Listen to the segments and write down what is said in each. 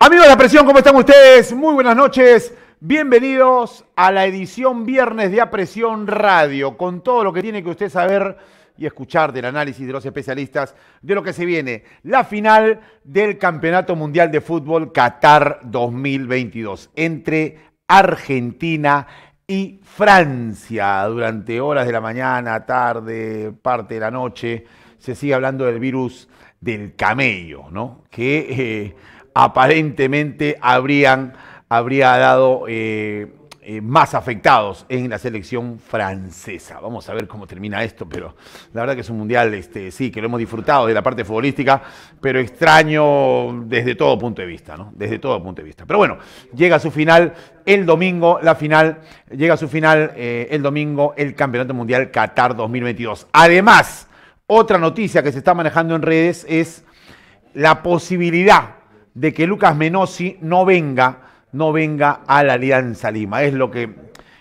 Amigos de la presión, ¿cómo están ustedes? Muy buenas noches. Bienvenidos a la edición viernes de Apresión Radio, con todo lo que tiene que usted saber y escuchar del análisis de los especialistas de lo que se viene, la final del Campeonato Mundial de Fútbol Qatar 2022 entre Argentina y Francia. Durante horas de la mañana, tarde, parte de la noche, se sigue hablando del virus del camello, ¿no? Que eh, aparentemente habrían, habría dado eh, eh, más afectados en la selección francesa. Vamos a ver cómo termina esto, pero la verdad que es un mundial, este, sí, que lo hemos disfrutado de la parte futbolística, pero extraño desde todo punto de vista, ¿no? Desde todo punto de vista. Pero bueno, llega a su final el domingo, la final, llega a su final el domingo el Campeonato Mundial Qatar 2022. Además, otra noticia que se está manejando en redes es la posibilidad de que Lucas Menossi no venga, no venga a la Alianza Lima. Es lo que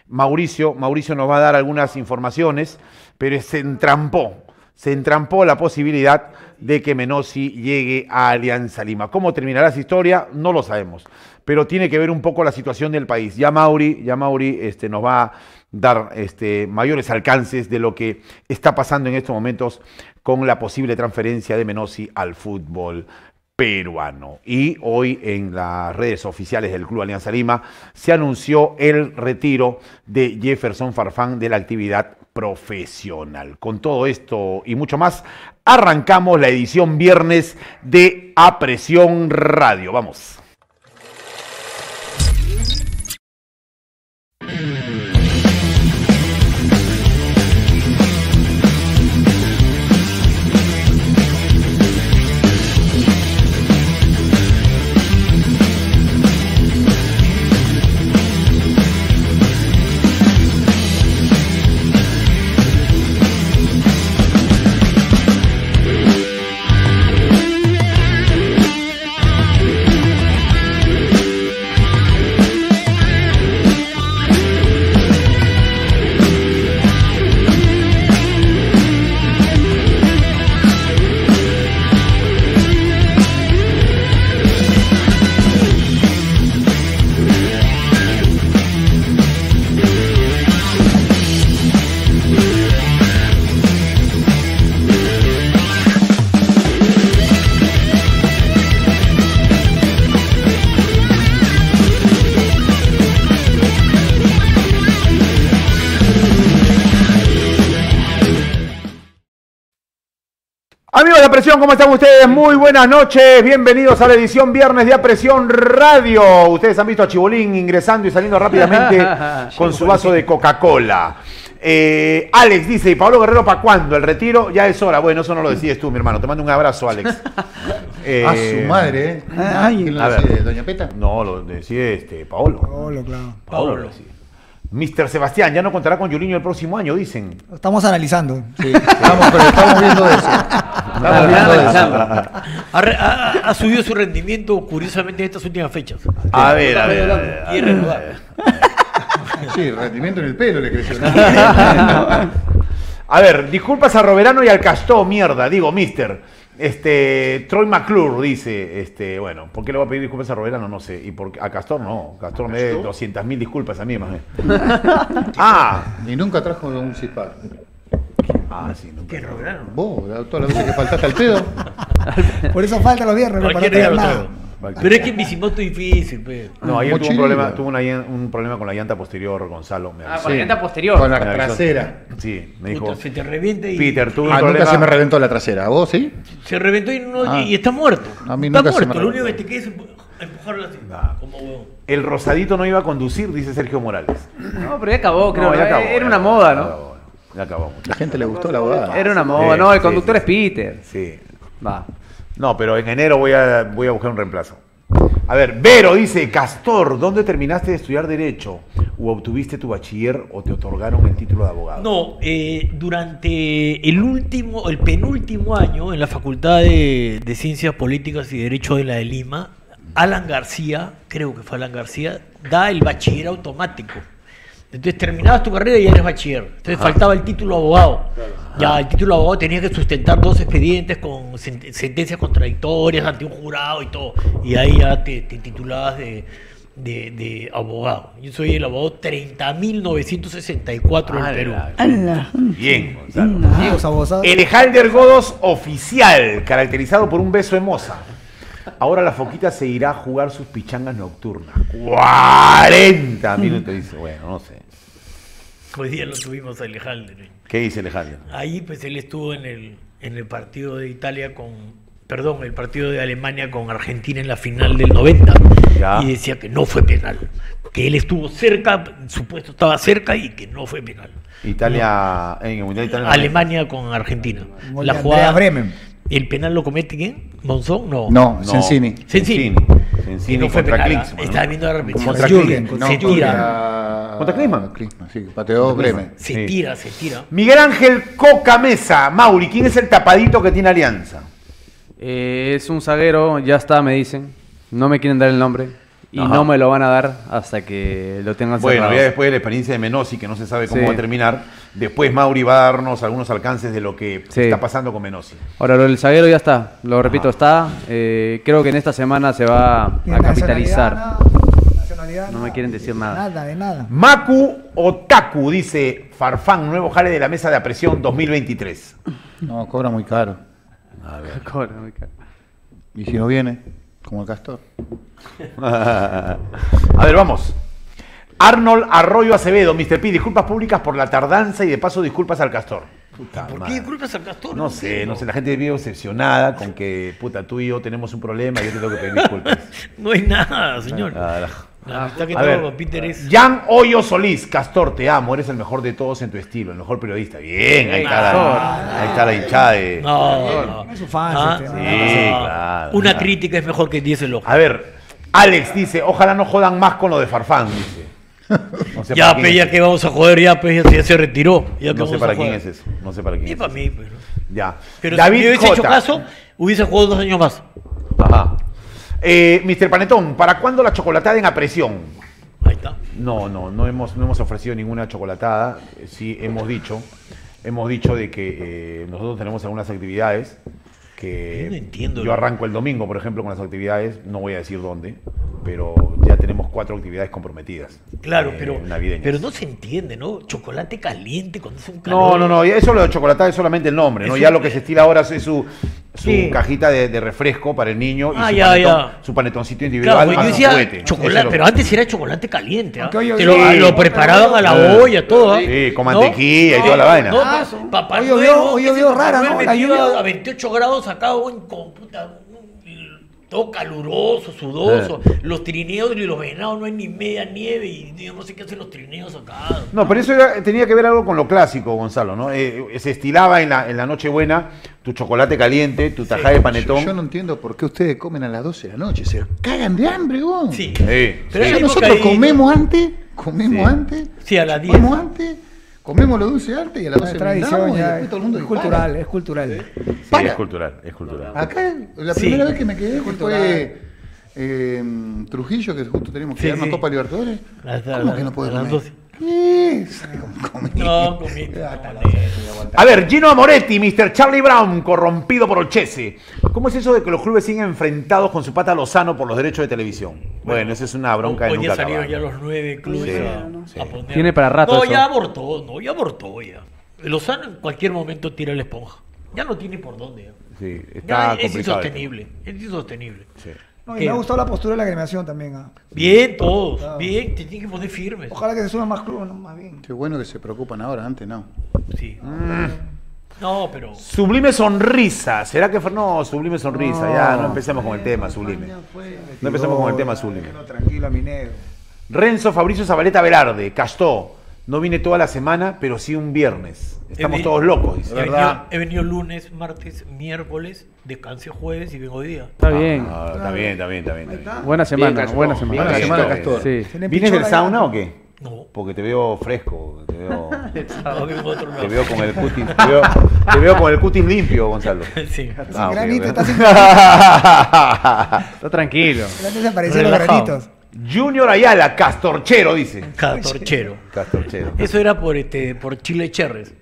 Mauricio, Mauricio nos va a dar algunas informaciones, pero se entrampó, se entrampó la posibilidad de que Menossi llegue a Alianza Lima. ¿Cómo terminará esa historia? No lo sabemos, pero tiene que ver un poco la situación del país. Ya Mauri, ya Mauri este, nos va a dar este, mayores alcances de lo que está pasando en estos momentos con la posible transferencia de Menossi al fútbol peruano. Y hoy en las redes oficiales del Club Alianza Lima se anunció el retiro de Jefferson Farfán de la actividad profesional. Con todo esto y mucho más, arrancamos la edición viernes de A Presión Radio. Vamos. Están ustedes? Muy buenas noches, bienvenidos a la edición viernes de Apresión Radio. Ustedes han visto a Chibolín ingresando y saliendo rápidamente con su vaso de Coca-Cola. Eh, Alex dice, ¿y Pablo Guerrero para cuándo? ¿El retiro? Ya es hora. Bueno, eso no lo decides tú, mi hermano. Te mando un abrazo, Alex. Eh, a su madre, ¿eh? ¿Quién lo decide? ¿Doña Peta? No, lo decide este, Paolo. Paolo, claro. Paolo lo decide. Mister Sebastián ya no contará con Yuliño el próximo año, dicen. Estamos analizando. Sí, estamos, pero estamos viendo eso. Ha, ha, ha, subido su rendimiento curiosamente en estas últimas fechas. A ver, a ver. A. Sí, rendimiento en el pelo le creció. a ver, disculpas a Roberano y al Castó, mierda, digo, Mister. Este, Troy McClure dice, este, bueno, ¿por qué le voy a pedir disculpas a Roberano? No sé. Y por, a Castor no. Castor me dé 200 mil disculpas a mí, más Ah. Y nunca trajo un CISPAR. Ah, sí. ¿Qué Roberano? Vos, todas las veces que faltaste al pedo. Por eso falta los viernes, no para Cualquier no nada. Pero es que en Bicimoto es difícil, pe. No, ayer tuvo un problema, tuvo una un problema con la llanta posterior, Gonzalo. Me Ah, con la llanta posterior. Con la trasera. Sí, me dijo. Puta, se te revienta y Peter, tuve un Ah, problema. nunca se me reventó la trasera. ¿A vos sí? se reventó y, no, Ah. y está muerto. A mí está nunca se me muerto. Lo único que te queda es empu- empujarlo así. Como huevón. El rosadito no iba a conducir, dice Sergio Morales. No, pero ya acabó, creo. No, ya acabó, Era ya una acabó, moda, ¿no? La gente le gustó la boda. Era una moda. Sí, no, el sí, conductor sí. es Peter. Sí. Va. No, pero en enero voy a, voy a buscar un reemplazo. A ver, Vero dice, Castor, ¿dónde terminaste de estudiar Derecho? ¿O obtuviste tu bachiller o te otorgaron el título de abogado? No, eh, durante el último, el penúltimo año en la Facultad de, de Ciencias Políticas y Derecho de la de Lima, Alan García, creo que fue Alan García, da el bachiller automático. Entonces terminabas tu carrera y ya eres bachiller. Entonces faltaba el título abogado. Ya, el título abogado tenía que sustentar dos expedientes con sen- sentencias contradictorias ante un jurado y todo. Y ahí ya te, te titulabas de, de, de abogado. Yo soy el abogado 30.964 del Perú. ¡Hala! Bien, Gonzalo. Diego Sabosa. Elejalder Godos oficial, caracterizado por un beso de moza. Ahora la foquita se irá a jugar sus pichangas nocturnas. 40 minutos, dice. Bueno, no sé. Hoy día lo tuvimos a Alejandro. ¿Qué dice Elejalder? Ahí pues él estuvo en el, en el partido de Italia con, perdón, el partido de Alemania con Argentina en la final del 90 Ya. y decía que no fue penal, que él estuvo cerca, supuesto estaba cerca y que no fue penal. Italia, en el Mundial de Italia. Alemania con Argentina. La jugada, Bremen. ¿El penal lo comete quién? ¿Monzón? No. No, No, Sensini. Sensini. Sensini Y no fue contra penal. Klinsmann, ¿no? Estaba viendo la repetición. Contra Jürgen, Klinsmann. No, se tira. contra- ¿Contra Klinsmann? Klinsmann, sí, pateó Bremen. Se Sí. tira, se tira. Miguel Ángel Coca Mesa. Mauri, ¿quién es el tapadito que tiene Alianza? Eh, es un zaguero, ya está, me dicen. No me quieren dar el nombre. Y Ajá. no me lo van a dar hasta que lo tengan Bueno, cerrado. ya después de la experiencia de Menossi, que no se sabe cómo Sí. va a terminar, después Mauri va a darnos algunos alcances de lo que Sí. está pasando con Menossi. Ahora, lo del zaguero ya está. Lo repito, está. Eh, creo que en esta semana se va a nacionalidad, capitalizar. nada, nacionalidad, No me quieren decir nada. Nada, de nada. Maku Otaku, dice Farfán, nuevo jale de la mesa de apresión 2023. No, cobra muy caro. Cobra, muy caro. Y si no viene, como el castor. A ver, vamos. Arnold Arroyo Acevedo, Mr. P, disculpas públicas por la tardanza y de paso disculpas al castor. Puta ¿Por madre. qué disculpas al castor? No sé, no sé, la gente vive obsesionada con que, puta, tú y yo tenemos un problema y yo te tengo que pedir disculpas. No hay nada, señor. Carajo. La amistad que A tengo ver, con Peter es. Jan Hoyo Solís, Castor, te amo, eres el mejor de todos en tu estilo, el mejor periodista. Bien, ahí está la, ahí está la hinchada de... No, no. No es su fan, Ah, este, sí, no. claro, Una claro. crítica es mejor que 10 elogios. A ver, Alex dice, ojalá no jodan más con lo de Farfán, dice. No sé Ya, pues, es ya que vamos a joder, ya, pues, ya, se- ya se retiró. Ya que No sé para quién es eso. No sé para quién Y es para mí. ¿no? Ya. Pero David si me hubiese hecho caso, hubiese jugado dos años más. Ajá. Eh, Mr. Panetón, ¿para cuándo la chocolatada en apresión? Ahí está. No, no, no hemos, no hemos ofrecido ninguna chocolatada. Eh, Sí hemos dicho, hemos dicho de que eh, nosotros tenemos algunas actividades que Yo no entiendo, yo ¿no? arranco el domingo, por ejemplo, con las actividades. No voy a decir dónde, pero ya tenemos cuatro actividades comprometidas. Claro, eh, pero, navideñas. pero no se entiende, ¿no? Chocolate caliente cuando hace un No, calor. no, no, y eso lo de chocolatada es solamente el nombre, ¿no? Es Ya un- lo que se estila ahora es su, su Sí. cajita de, de refresco para el niño y Ah, su, ya, panetón- ya. su panetoncito individual Claro, pues yo decía chocolate, lo- pero antes era chocolate caliente, ¿ah? Te lo, sí, lo preparaban a la olla, todo, ¿ah? Sí, con ¿No? mantequilla y toda la vaina. No, Ah, pues, Papá hoy ¿no? hoy Papá rara, ¿no? La lluvia. a 28 grados acá, con puta, todo caluroso, sudoso. Los trineos y los venados no hay ni media nieve y yo no sé qué hacen los trineos acá. No, pero eso era- tenía que ver algo con lo clásico, Gonzalo, ¿no? Eh, se estilaba en la, en la Nochebuena tu chocolate caliente, tu tajada de panetón. yo no entiendo por qué ustedes comen a las 12 de la noche. Se cagan de hambre, vos. Sí. Sí, Pero sí. Nosotros comemos antes, comemos Sí. antes, Sí, a las 10. comemos antes, comemos lo dulce antes y a 12 Es tradición y después todo el mundo Es dispara. cultural, es cultural. Sí, Para. es cultural, es cultural. Acá, la Sí. primera vez que me quedé fue eh, Trujillo, que justo teníamos que Sí, dar una sí. Copa Libertadores. ¿Cómo que no puedo comer? 12. ¿Qué? ¿Sabe cómo comí? No, comí. A ver, Gino Amoretti, Mr. Charlie Brown, corrompido por Ochese. ¿Cómo es eso de que los clubes siguen enfrentados con su pata Lozano por los derechos de televisión? Bueno, esa es una bronca de Hoy nunca ya salieron acabar. ya los nueve clubes Sí, a, sí. a poner. Tiene para rato No, eso. ya abortó, no, ya abortó ya. Lozano en cualquier momento tira la esponja. Ya no tiene por dónde. Ya. Sí, Ya está es complicado. insostenible. Es insostenible. Sí. No, y ¿Qué? me ha gustado la postura de la agremiación también. ah. Bien, todos. Claro. Bien, te tienen que poner firmes. Ojalá que se suban más clubes, no, más bien. Qué bueno que se preocupan ahora, antes no. Sí. Mm. No, pero. Sublime sonrisa. ¿Será que fue? No, sublime sonrisa. Ya, no empecemos con el tema, sublime. No empecemos con el tema sublime. Tranquilo, mi negro. Renzo Fabricio Zabaleta Velarde, Castó. No vine toda la semana, pero sí un viernes. Estamos todos locos, dice. He venido, he venido lunes, martes, miércoles, descansé jueves y vengo hoy día. Está bien. Ah, está bien, está bien, está bien. está bien. Buena semana, Castor. buena semana. Buena Bien, semana, bien. Castor. Sí. ¿Vienes del sauna o qué? No, Porque te veo fresco, te veo, no te veo con el cutis, te veo, te veo con el cutis limpio, Gonzalo. Sí. Ah, ok, granito, ok. está sin- Está tranquilo. Antes los Relajado. granitos. Junior Ayala, Castorchero, dice. Catorchero. Castorchero. Eso era por este por Chile Cherres.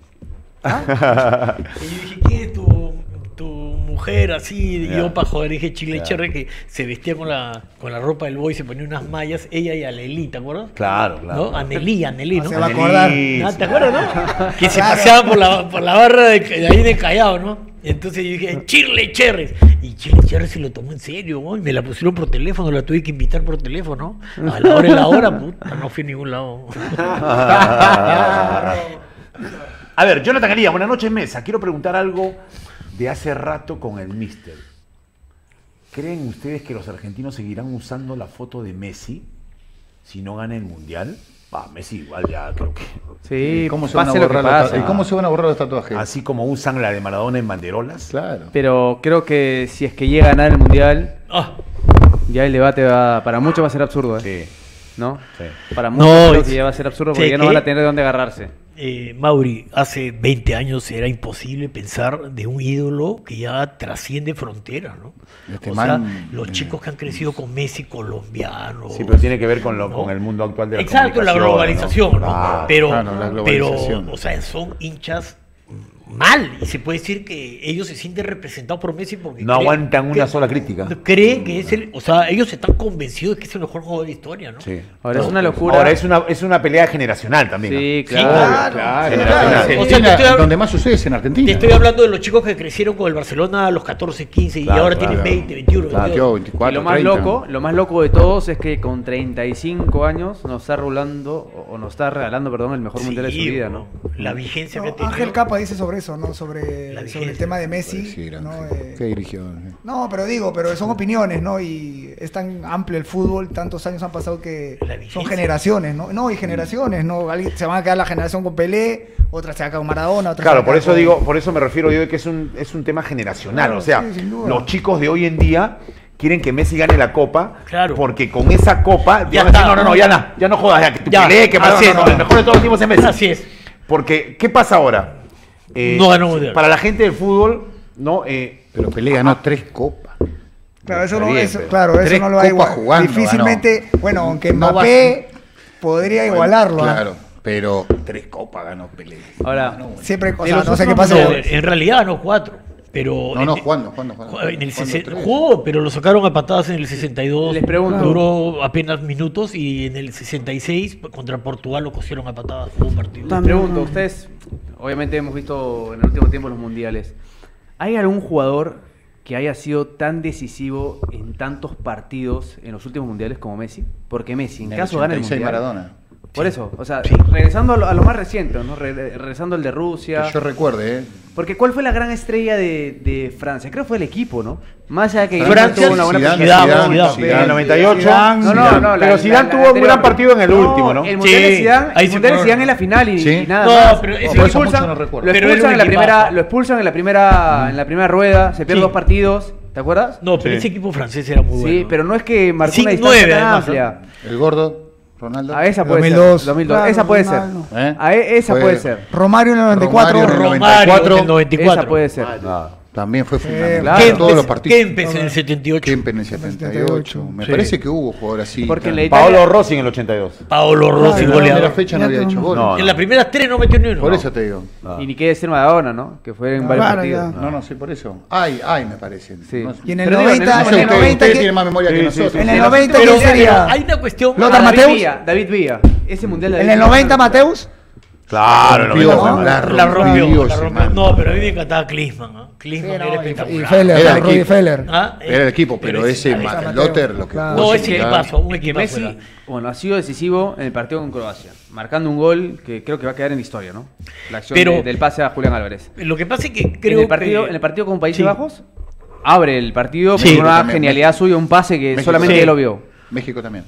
¿Ah? y yo dije, ¿qué es tu, tu mujer así? Y yo para joder dije Chile Cherres que se vestía con la, con la ropa del boy, se ponía unas mallas, ella y Alelí, ¿te acuerdas? Claro, claro. ¿No? Anelí, Anelí, ¿no? Se va a acordar. Ah, ¿Te acuerdas, no? Que se paseaban por la, por la barra de, de ahí de Callao, ¿no? Entonces yo dije, Chile Cherres. Y Chile Cherres se lo tomó en serio, ¿no? Y me la pusieron por teléfono, la tuve que invitar por teléfono. A la hora y la hora, puta, no fui a ningún lado. A ver, Jonathan Garía, buenas noches, mesa. Quiero preguntar algo de hace rato con el Mister. ¿Creen ustedes que los argentinos seguirán usando la foto de Messi si no gana el Mundial? Ah, Messi igual ya creo que... Sí, ¿Y cómo, se van a pase lo que borrar los pase. ta- ¿Y cómo se van a borrar los tatuajes? Así como usan la de Maradona en banderolas. Claro. Pero creo que si es que llega a ganar el mundial, Ah, ya el debate va, para muchos va a ser absurdo, ¿eh? Sí, ¿No? sí. Para No, muchos creo es- que ya va a ser absurdo ¿sé porque ya no van a tener de dónde agarrarse. Eh, Mauri, hace 20 años era imposible pensar de un ídolo que ya trasciende fronteras, ¿no? Este o man, sea, los eh, chicos que han crecido con Messi colombiano. Sí, pero tiene que ver con, lo, ¿no? con el mundo actual de la Exacto, la globalización, ¿no? Pero, Claro, la pero, globalización. o sea, son hinchas mal y se puede decir que ellos se sienten representados por Messi porque No creen- aguantan una que- sola crítica. Creen que es el, o sea, ellos están convencidos de que es el mejor jugador de la historia, ¿no? Sí. Ahora es una locura. Ahora es una, es una pelea generacional también. Sí, Sí, claro. claro. O sea, donde más sucede es en Argentina. Te estoy hablando de los chicos que crecieron con el Barcelona a los 14, 15 y Claro, ahora claro. tienen 20, 21, Claro, 22. Yo, 24, y lo más 30. loco, lo más loco de todos es que con 35 años nos está rolando o nos está regalando, perdón, el mejor mundial de su vida, ¿no? La vigencia No, que tenido. Ángel Capa dice sobre eso, ¿no? Sobre, sobre el tema de Messi. ¿no? Eh, ¿Qué dirigió? no, pero digo, pero son opiniones, ¿no? Y es tan amplio el fútbol, tantos años han pasado que son generaciones, ¿no? No, y generaciones, ¿no? Alguien- se van a quedar la generación con Pelé, otra se va a quedar con Maradona, otra se Claro, va por eso con- digo, por eso me refiero yo de que es un, es un tema generacional. Claro, o sea, sí, los chicos de hoy en día quieren que Messi gane la copa, Claro. porque con esa copa Ya está, no, no, no, ya no, ya no jodas, ya que tú Ya, Pelé, que Maradona, es, no, no. el mejor de todos los tiempos es Messi. Así es. Porque, ¿qué pasa ahora? Eh, No ganó mundial. Para la gente del fútbol, ¿no? Eh, Pero Pelé ganó tres copas. Claro, eso no, bien, eso, claro, eso tres no lo igual. jugando, Difícilmente, bueno, aunque No Mbappé podría Bueno, igualarlo. ¿ah? Claro, pero tres copas ganó Pelé. Ahora, bueno. Siempre, o sea, no sé qué pasó. En realidad ganó cuatro. Pero No, no, jugando, jugando, jugando. En el Jugando 60 tres. jugó, pero lo sacaron a patadas en el 62. Les pregunto. Duró apenas minutos y en el 66 contra Portugal lo cosieron a patadas. Fue un partido. les pregunto, ustedes, obviamente hemos visto en el último tiempo los mundiales. ¿Hay algún jugador que haya sido tan decisivo en tantos partidos en los últimos mundiales como Messi? Porque Messi, en En el caso gane el 86 mundial. Maradona. Por eso, o sea, Sí. regresando a lo, a lo más reciente, ¿no? Re- regresando al de Rusia. Que yo recuerde, ¿eh? Porque ¿cuál fue la gran estrella de, de Francia? Creo que fue el equipo, ¿no? Más allá de que Francia, tuvo una buena Zidane. Zidane, Zidane, Zidane. en el 98. Zidane, No, no, no. la- Pero Zidane la tuvo un gran partido en el último, ¿no? El mundial Sí, de Zidane, el mundial en la final y, Sí. y nada No, más. pero ese lo, equipo- expulsan, no recuerdo. lo expulsan en la primera, lo expulsan en la primera, en la primera rueda, se pierde Sí. dos partidos, ¿te acuerdas? No, pero Sí. ese equipo francés era muy bueno. sí, pero no es que marcó una distancia nueve, tan además, amplia. El gordo, Ronaldo. A esa puede 2002. ser. 2002. Claro, esa puede Ronaldo. ser. ¿Eh? A e- esa Fue- puede ser. Romario en el 94. Romario en el Romario 94. en el 94. Esa puede ser. También fue fundamental. claro. en todos los partidos. Kempes en el 78. Kempes en el 78. Me Sí. parece que hubo jugadores así. Porque Paolo Rossi en el 82. Paolo Rossi, Claro, en la goleador. primera fecha no había hecho gol. No, En las primeras tres no metió ni uno. Por eso te digo. Ah. Y ni qué decir Maradona, ¿no? Que fue en varios Claro, partidos. No, no, sí, por eso. Ay, ay, me parece. Sí. Y en el Pero digo, 90, no sé, en el ustedes, 90, ustedes ¿quién- tienen más memoria Sí, que nosotros. sí, En el 90, Pero, ¿quién sería? hay una cuestión. Lothar David Mateus. David Villa. Ese mundial de En el Villa. 90, Mateus. Claro, Rompió, el 90 ¿no? fue mal. La rompió, la ese rompió. No, pero a mí me encantaba Klinsmann. ¿no? Klinsmann Sí, era no, espectacular. y Feller, Era Rudy equipo. Feller. Ah, Era el equipo, pero ese está. Lotter lo que Claro. No, ese ese equipazo, un equipazo. Messi, era. bueno, ha sido decisivo en el partido con Croacia, marcando un gol que creo que va a quedar en historia, ¿no? La acción Pero- de- del pase a Julián Álvarez. Lo que pasa es que creo en, el partido, que... en el partido con Países Sí. Bajos, abre el partido Sí. con una También, genialidad suya, un pase que México. solamente Sí. él lo vio. México también.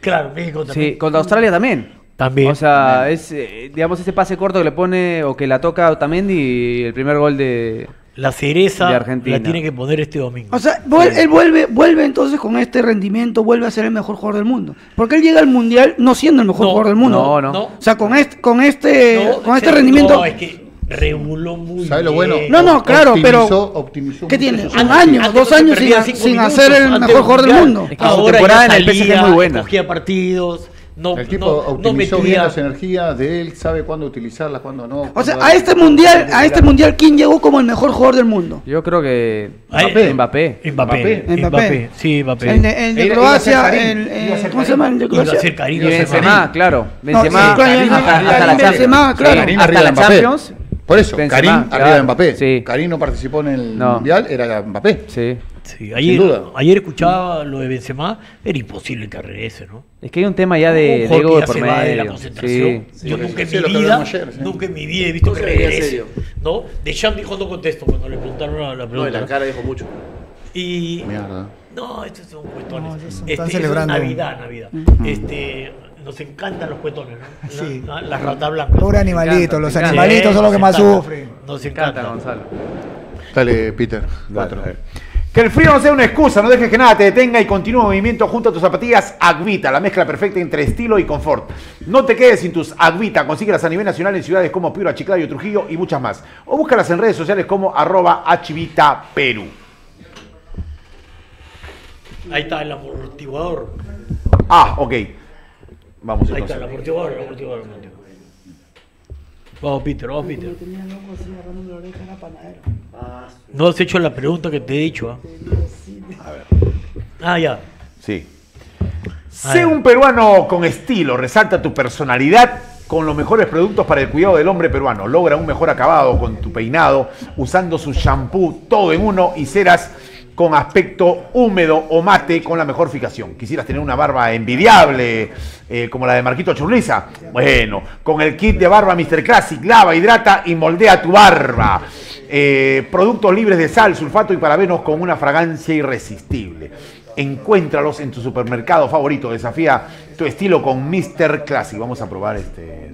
Claro, México también. Sí, contra Australia también. También. O sea, es, eh, digamos, ese pase corto que le pone o que la toca Otamendi y el primer gol de... La cereza de Argentina. la tiene que poner este domingo. O sea, vuel- él vuelve, vuelve entonces con este rendimiento, vuelve a ser el mejor jugador del mundo. Porque él llega al mundial no siendo el mejor No, jugador del mundo. No, no. No. O sea, con este, con este, No, con este sí, rendimiento. No, es que reguló muy ¿Sabes lo bueno? No, no, claro, pero- Optimizó- optimizó ¿Qué tiene? Un año, dos años sin, sin minutos hacer el mejor jugador del mundo. Es que Ahora temporada ya en el PSG es muy buena. Cogía partidos, no, El tipo no, no optimizó bien metía. las energías de él, sabe cuándo utilizarlas, cuándo no. O sea, cuándo a este mundial, a este mundial, ¿quién llegó como el mejor jugador del mundo? Yo creo que Mbappé. Mbappé. Mbappé. Mbappé. Mbappé. Sí, Mbappé. El de, el de Croacia, Karim, el, ser ¿cómo se llama el de Croacia? Y Benzema, claro. Benzema, hasta, hasta la Champions. Claro. Hasta arriba la. Champions. Por eso, Benzema, Karim arriba de Mbappé. Sí. Karim no participó en el No. Mundial, era Mbappé. Sí. Sí, ayer, duda. ayer escuchaba lo de Benzema, era imposible que regrese, ¿no? Es que hay un tema ya de, de ego de por de la concentración. Sí. Yo Sí, nunca en sí, mi vida, hablamos ayer, sí. nunca en mi vida he visto No que regrese. ¿No? Deschamps dijo no contesto cuando le preguntaron la, la No, en pregunta. la cara dijo mucho. Y Mierda. no, estos son cuetones. No, este, están eso es celebrando. Navidad, Navidad. Este, nos encantan los cuetones, ¿no? Sí. La- las ratas blancas. Pobre animalito, los animalitos son los que más sufren. Nos encanta. Gonzalo. Dale, Peter. Cuatro. Que el frío no sea una excusa, no dejes que nada te detenga y continúa en movimiento junto a tus zapatillas Agvita, la mezcla perfecta entre estilo y confort. No te quedes sin tus Agvita, consíguelas a nivel nacional en ciudades como Piura, Chiclayo, Trujillo y muchas más. O búscalas en redes sociales como arroba Hvita Perú. Ahí está el amortiguador. Ah, ok. Vamos Ahí está el amortiguador, el amortiguador, el amortiguador. Vamos, Peter, vamos, Peter. No has hecho la pregunta que te he dicho, ¿ah? Ah, ya. Sí. Sé un peruano con estilo, resalta tu personalidad con los mejores productos para el cuidado del hombre peruano. Logra un mejor acabado con tu peinado, usando su shampoo todo en uno y ceras con aspecto húmedo o mate con la mejor fijación. Quisieras tener una barba envidiable, eh, como la de Marquito Churliza. Bueno, con el kit de barba Mr. Classic, lava, hidrata y moldea tu barba. Eh, productos libres de sal, sulfato y parabenos con una fragancia irresistible. Encuéntralos en tu supermercado favorito. Desafía tu estilo con Mr. Classic. Vamos a probar este.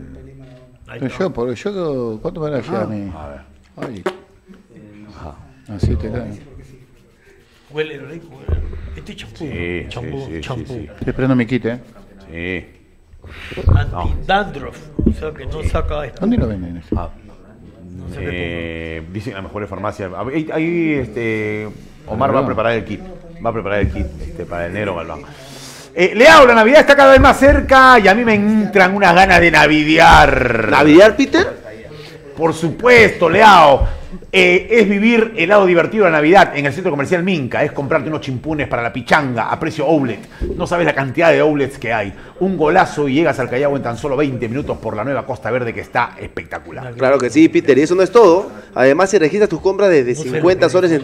Yo, porque yo, ¿cuánto me a mí? A ver. Ay. Así te da. Huele rico, huele. Este es champú. Sí, champú, sí, sí, champú. sí, sí. Estoy esperando mi kit, ¿eh? Sí. Anti-dandruff. O sea que no saca esto. ¿Dónde lo venden? ese? Ah. Eh, dicen las mejores farmacias. Ahí, ahí, este, Omar va a preparar el kit. Va a preparar el kit este, para enero, Galván. Eh, Leao, la Navidad está cada vez más cerca y a mí me entran unas ganas de navidear. ¿Navidad, Peter? Por supuesto, Leao. Eh, es vivir el lado divertido de la Navidad en el centro comercial Minca. Es comprarte unos chimpunes para la pichanga a precio outlet. No sabes la cantidad de outlets que hay. Un golazo y llegas al Callao en tan solo 20 minutos por la nueva Costa Verde que está espectacular. Claro que sí, Peter. Y eso no es todo. Además, si registras tus compras desde No sé 50 lo que soles en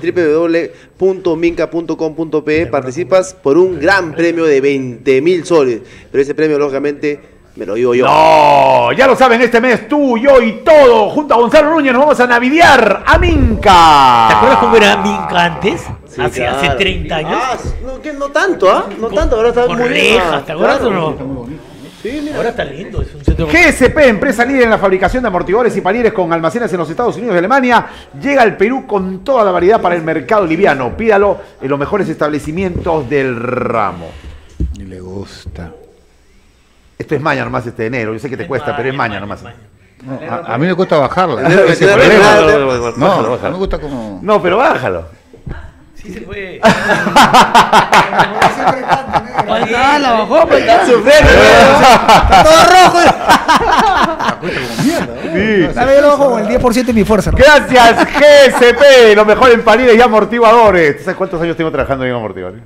www.minca.com.pe, participas por un gran premio de 20 mil soles. Pero ese premio, lógicamente, me lo digo yo. No, ya lo saben, este mes tú, yo y todo, junto a Gonzalo Núñez, nos vamos a navidear a Minca. ¿Te acuerdas cómo era Minca antes? Sí, hace, hace claro. 30 años. Ah, no, que no tanto, ¿ah? No tanto, ahora está Con muy rejas, ¿te acuerdas claro. o no? Ahora está lindo, es un centro GSP, empresa líder en la fabricación de amortiguadores y palieres con almacenes en los Estados Unidos y Alemania, llega al Perú con toda la variedad para el mercado liviano. Pídalo en los mejores establecimientos del ramo. Y le gusta. Esto es maña nomás este de enero, yo sé que te cuesta, pero es maña nomás. No, a, a mí me cuesta bajarla. No, me gusta como. No, pero bájalo. Sí se negro. Ahí está, la bajó, pues, Está sufriendo, Dale el ojo, el 10% de mi fuerza. ¿no? Gracias GSP, lo mejor en palieres y amortiguadores. ¿Sabes cuántos años tengo trabajando en amortiguadores?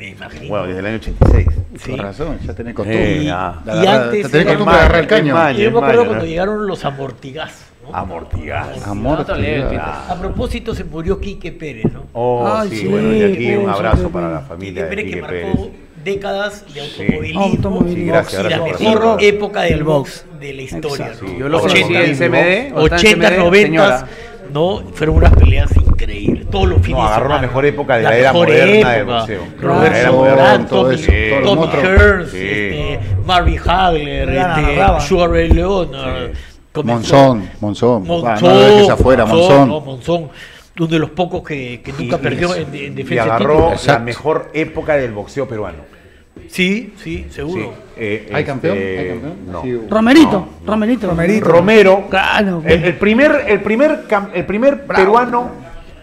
Me imagino. Bueno, desde el año 86. Sí. Con razón, ya tenés costumbre. Eh, Y, ah. De y antes ya tenés costumbre de agarrar el caño. maña. yo me acuerdo maña, cuando ¿no? llegaron los amortigás. ¿no? Amortigas. Amor. Otro nivel, Peter. A propósito se murió Quique Pérez, ¿no? Oh, Ay, sí, sí, bueno, y aquí un abrazo sí, para la familia Quique de Pérez que Quique marcó décadas de automovilismo, Automovilismo. Sí, gracias, y la gracias mejor época del box de la historia. Exacto. ¿no? Yo lo Ochenta, conocí en CMD. cuando estaba en 80, CMD, 90, señora. ¿no? Fueron unas peleas increíbles. Todos los fines No, de agarró la semana. mejor época de la era mejor moderna del boxeo. Roberto La era todo Tommy, eso, Tommy. Hearns, Sí. este, Marvin Hagler, este. Sugar Ray Leonard. Monzón, Monzón. Monzón, no afuera, Monzón. no, Monzón, uno de los pocos que, que nunca Y- perdió y- en, en Y defensa de agarró la mejor época del boxeo peruano. Sí, sí, seguro. Sí. Eh, ¿Hay campeón? este, ¿Hay campeón? No. Sí, Romerito, Romerito. Romerito. Romero. Claro. El, el primer, el primer, el primer peruano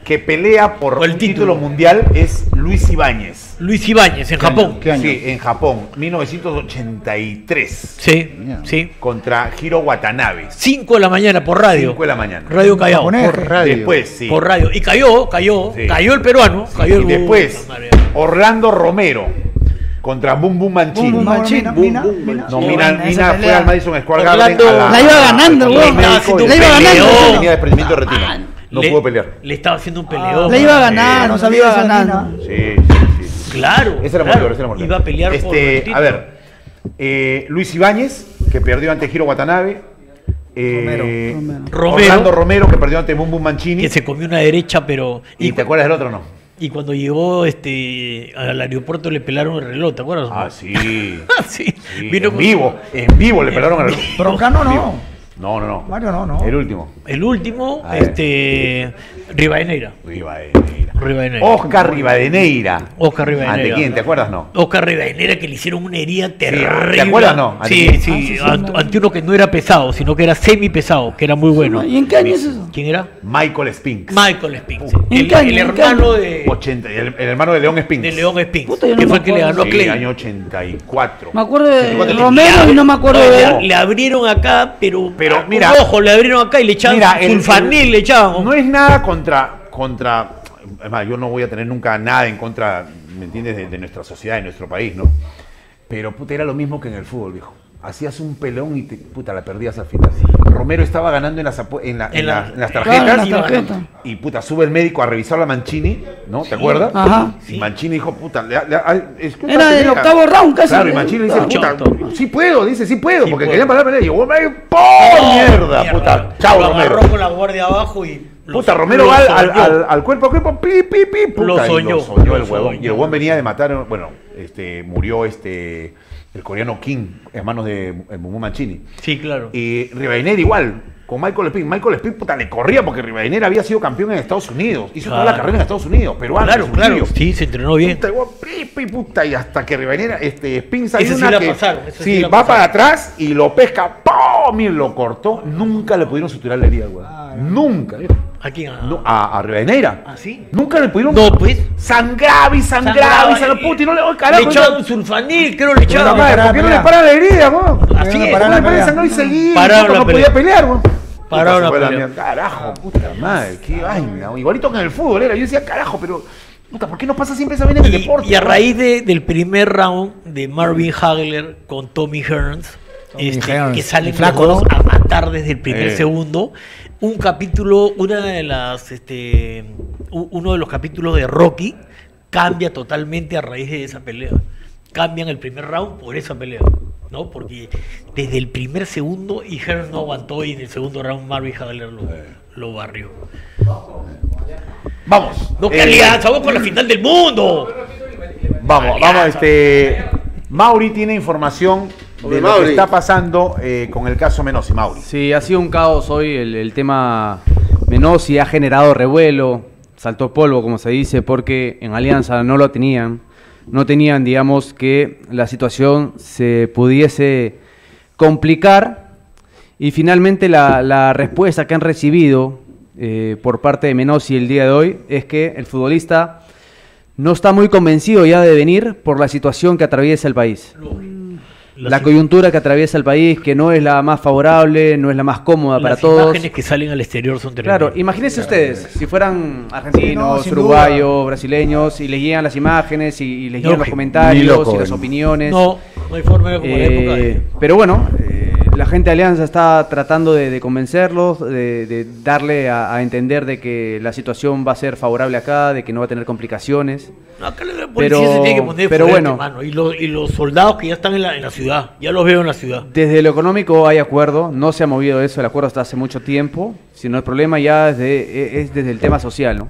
que pelea por, Por el un título. título. mundial es Luis Ibáñez. Luis Ibáñez, en Japón. ¿Qué año? Sí, en Japón, 1983. Sí, sí. Contra Hiro Watanabe. 5 de la mañana por radio. 5 de la mañana. Radio Callao. Japonés. Por radio. Después, sí. Por radio. Y cayó, cayó, Sí. cayó el peruano. Cayó y después. Orlando Romero contra Boom Boom Mancini. Boom Boom Mancini. Boom, Mina, boom, Mina. No, Mina, fue al Madison Square Garden Orlando- a La iba ganando, al weón. médico y La iba ganando. Tenía desprendimiento de retina. No Le- pudo pelear. Le estaba haciendo un peleón. La iba a ganar, no no sabía ganando. Sí, sí, sí. sí. Claro. Ese era claro. ese era motivador. Iba a pelear por este, el título. A ver, eh, Luis Ibáñez, que perdió ante Hiro Watanabe. eh, Romero. Romero. Orlando Romero, que perdió ante Boom Mancini. Que se comió una derecha, pero. ¿Y Y, te acuerdas del otro no? y cuando llegó este al aeropuerto le pelaron el reloj, ¿te acuerdas? Ah, sí. sí. Sí, Vino en con- vivo, en vivo le pelaron el Broncano En no. No, no, no. Mario no, no. El último. El último, A ver. este. Rivadeneira. Rivadeneira. Rivadeneira. Oscar Rivadeneira. Oscar Rivadeneira. ¿Ante quién? ¿Te acuerdas? No. Oscar Rivadeneira que le hicieron una herida terrible. ¿te acuerdas, no? ¿Ante Sí, quién? sí, Ah, sí, sí, ante, no. ante uno que no era pesado, sino que era semi pesado, que era muy bueno. ¿Y en qué año es eso? ¿Quién era? Michael Spinks. Michael Spinks. ¿En El, qué año? el ¿En qué hermano de, 80, el, el hermano de León Spinks. de León Spinks. Puta, no que fue el que le ganó a Sí, Clay. año 84. Me acuerdo de 84. Romero y no me acuerdo No, de. le, le abrieron acá, pero. Pero, mira- Ojo, le abrieron acá y le echaban Mira, el- sulfanil, el- le echaban. No es nada contra, contra. Es más, yo no voy a tener nunca nada en contra, ¿me entiendes?, de, nuestra sociedad, de nuestro país, ¿no? Pero, puta, era lo mismo que en el fútbol, viejo. Hacías un pelón y, te, puta, la perdías al final. Romero estaba ganando en las, en la- en En la- la- en las Claro, tarjetas. en la tarjeta. Y, puta, sube el médico a revisar a Mancini, ¿no? ¿Te acuerdas? Ajá. Y Mancini dijo, puta, le, le- que Era del octavo round casi. Claro, y Mancini dice, puta, sí puedo, dice, sí puedo, Sí porque puedo. querían parar la pelea. Y yo, "Ay, ¡por mierda, Mierda. puta! Chao, Romero. agarró con la guardia abajo y. Puta, Romero va al, al, al- al cuerpo a cuerpo, pi, pi, pi, puta, Lo y soñó, lo soñó lo el huevón. Y el huevón venía de matar, bueno, este, murió este, el coreano King, hermanos de eh, Mumu Mancini. Sí, claro. Y Rivadeneira igual, con Michael Spin. Michael Spin, puta, le corría porque Rivadeneira había sido campeón en Estados Unidos. Hizo toda la carrera en Estados Unidos, peruano. claro, claro. Sí, se entrenó bien. Puta, puta, y hasta que Rivadeneira, este, Spin Ese sí una la que, pasaron, sí, sí la va pasaron. para atrás y lo pesca, ¡pum! Y lo cortó. Nunca le pudieron suturar la herida, güey. Nunca. viejo. ¿A quién? A- No, a, a Rivadeneira. ¿Ah, sí? Nunca le pudieron. No, pues. Sangraba y sangraba y sangraba. Puta, y no le. oh, carajo, le echaban sulfanil, creo le madre, ¿Por qué no le paran la herida, weón? Así no es. No le paran sangrar y la no podía pelear, weón. Pararon Puta, la se fue pelea. Carajo, puta madre, qué vaina. Igualito que en el fútbol era. Yo decía, carajo, pero. Puta, ¿por qué no pasa siempre esa vaina en el deporte? y a raíz de- del primer round de Marvin Hagler con Tommy Hearns, este, que salen flaco, los dos ¿no? a matar desde el primer Eh. segundo, un capítulo, una de las, este, uno de los capítulos de Rocky cambia totalmente a raíz de esa pelea. Cambian el primer round por esa pelea. ¿no? Porque desde el primer segundo y Hearns no aguantó y en el segundo round Marvin Hagler lo, lo barrió. Vamos. No, qué eh, alianza, vamos con la final del mundo. Vamos, vamos, este. Mauri tiene información de lo que está pasando eh, con el caso Menossi, Mauri. Sí, ha sido un caos hoy el, el tema Menossi, ha generado revuelo, saltó polvo, como se dice, porque en Alianza no lo tenían. No tenían, digamos, que la situación se pudiese complicar. Y finalmente la, la respuesta que han recibido eh, por parte de Menossi el día de hoy es que el futbolista no está muy convencido ya de venir por la situación que atraviesa el país. La coyuntura que atraviesa el país, que no es la más favorable, no es la más cómoda para Las todos. imágenes que salen al exterior son terribles. Claro, imagínense ustedes, si fueran argentinos, no, uruguayos, brasileños, y les llegan las imágenes y, y les No, llegan los comentarios loco, y las eh. opiniones. No, no hay forma de como en la época de- Eh, pero bueno, eh, la gente de Alianza está tratando de, de convencerlos, de, de darle a, a entender de que la situación va a ser favorable acá, de que no va a tener complicaciones. No, acá la policía Pero- se tiene que poner pero fuerte, bueno. mano. Y, los, y los soldados que ya están en la, en la ciudad, ya los veo en la ciudad. Desde lo económico hay acuerdo, no se ha movido eso, el acuerdo hasta hace mucho tiempo, sino el problema ya es, de- es desde el tema social, ¿no?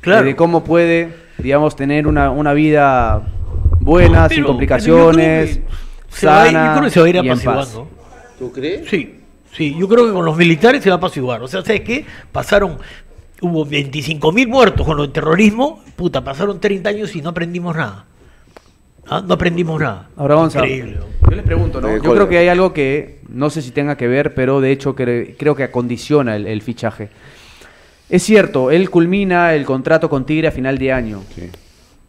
Claro. De cómo puede, digamos, tener una, una vida buena, No, sin complicaciones, que se va a ir- sana Yo creo que se va a ir apaciguando. ¿Tú crees? Sí, sí, yo creo que con los militares se va a apaciguar. O sea, ¿sabes qué? Pasaron, hubo 25 mil muertos con lo del terrorismo, puta, pasaron 30 años y no aprendimos nada. Ah, No aprendimos nada. Ahora vamos a- Increíble. Yo les pregunto, ¿no? Yo creo que hay algo que no sé si tenga que ver, pero de hecho cre- creo que acondiciona el, el fichaje. Es cierto, él culmina el contrato con Tigre a final de año.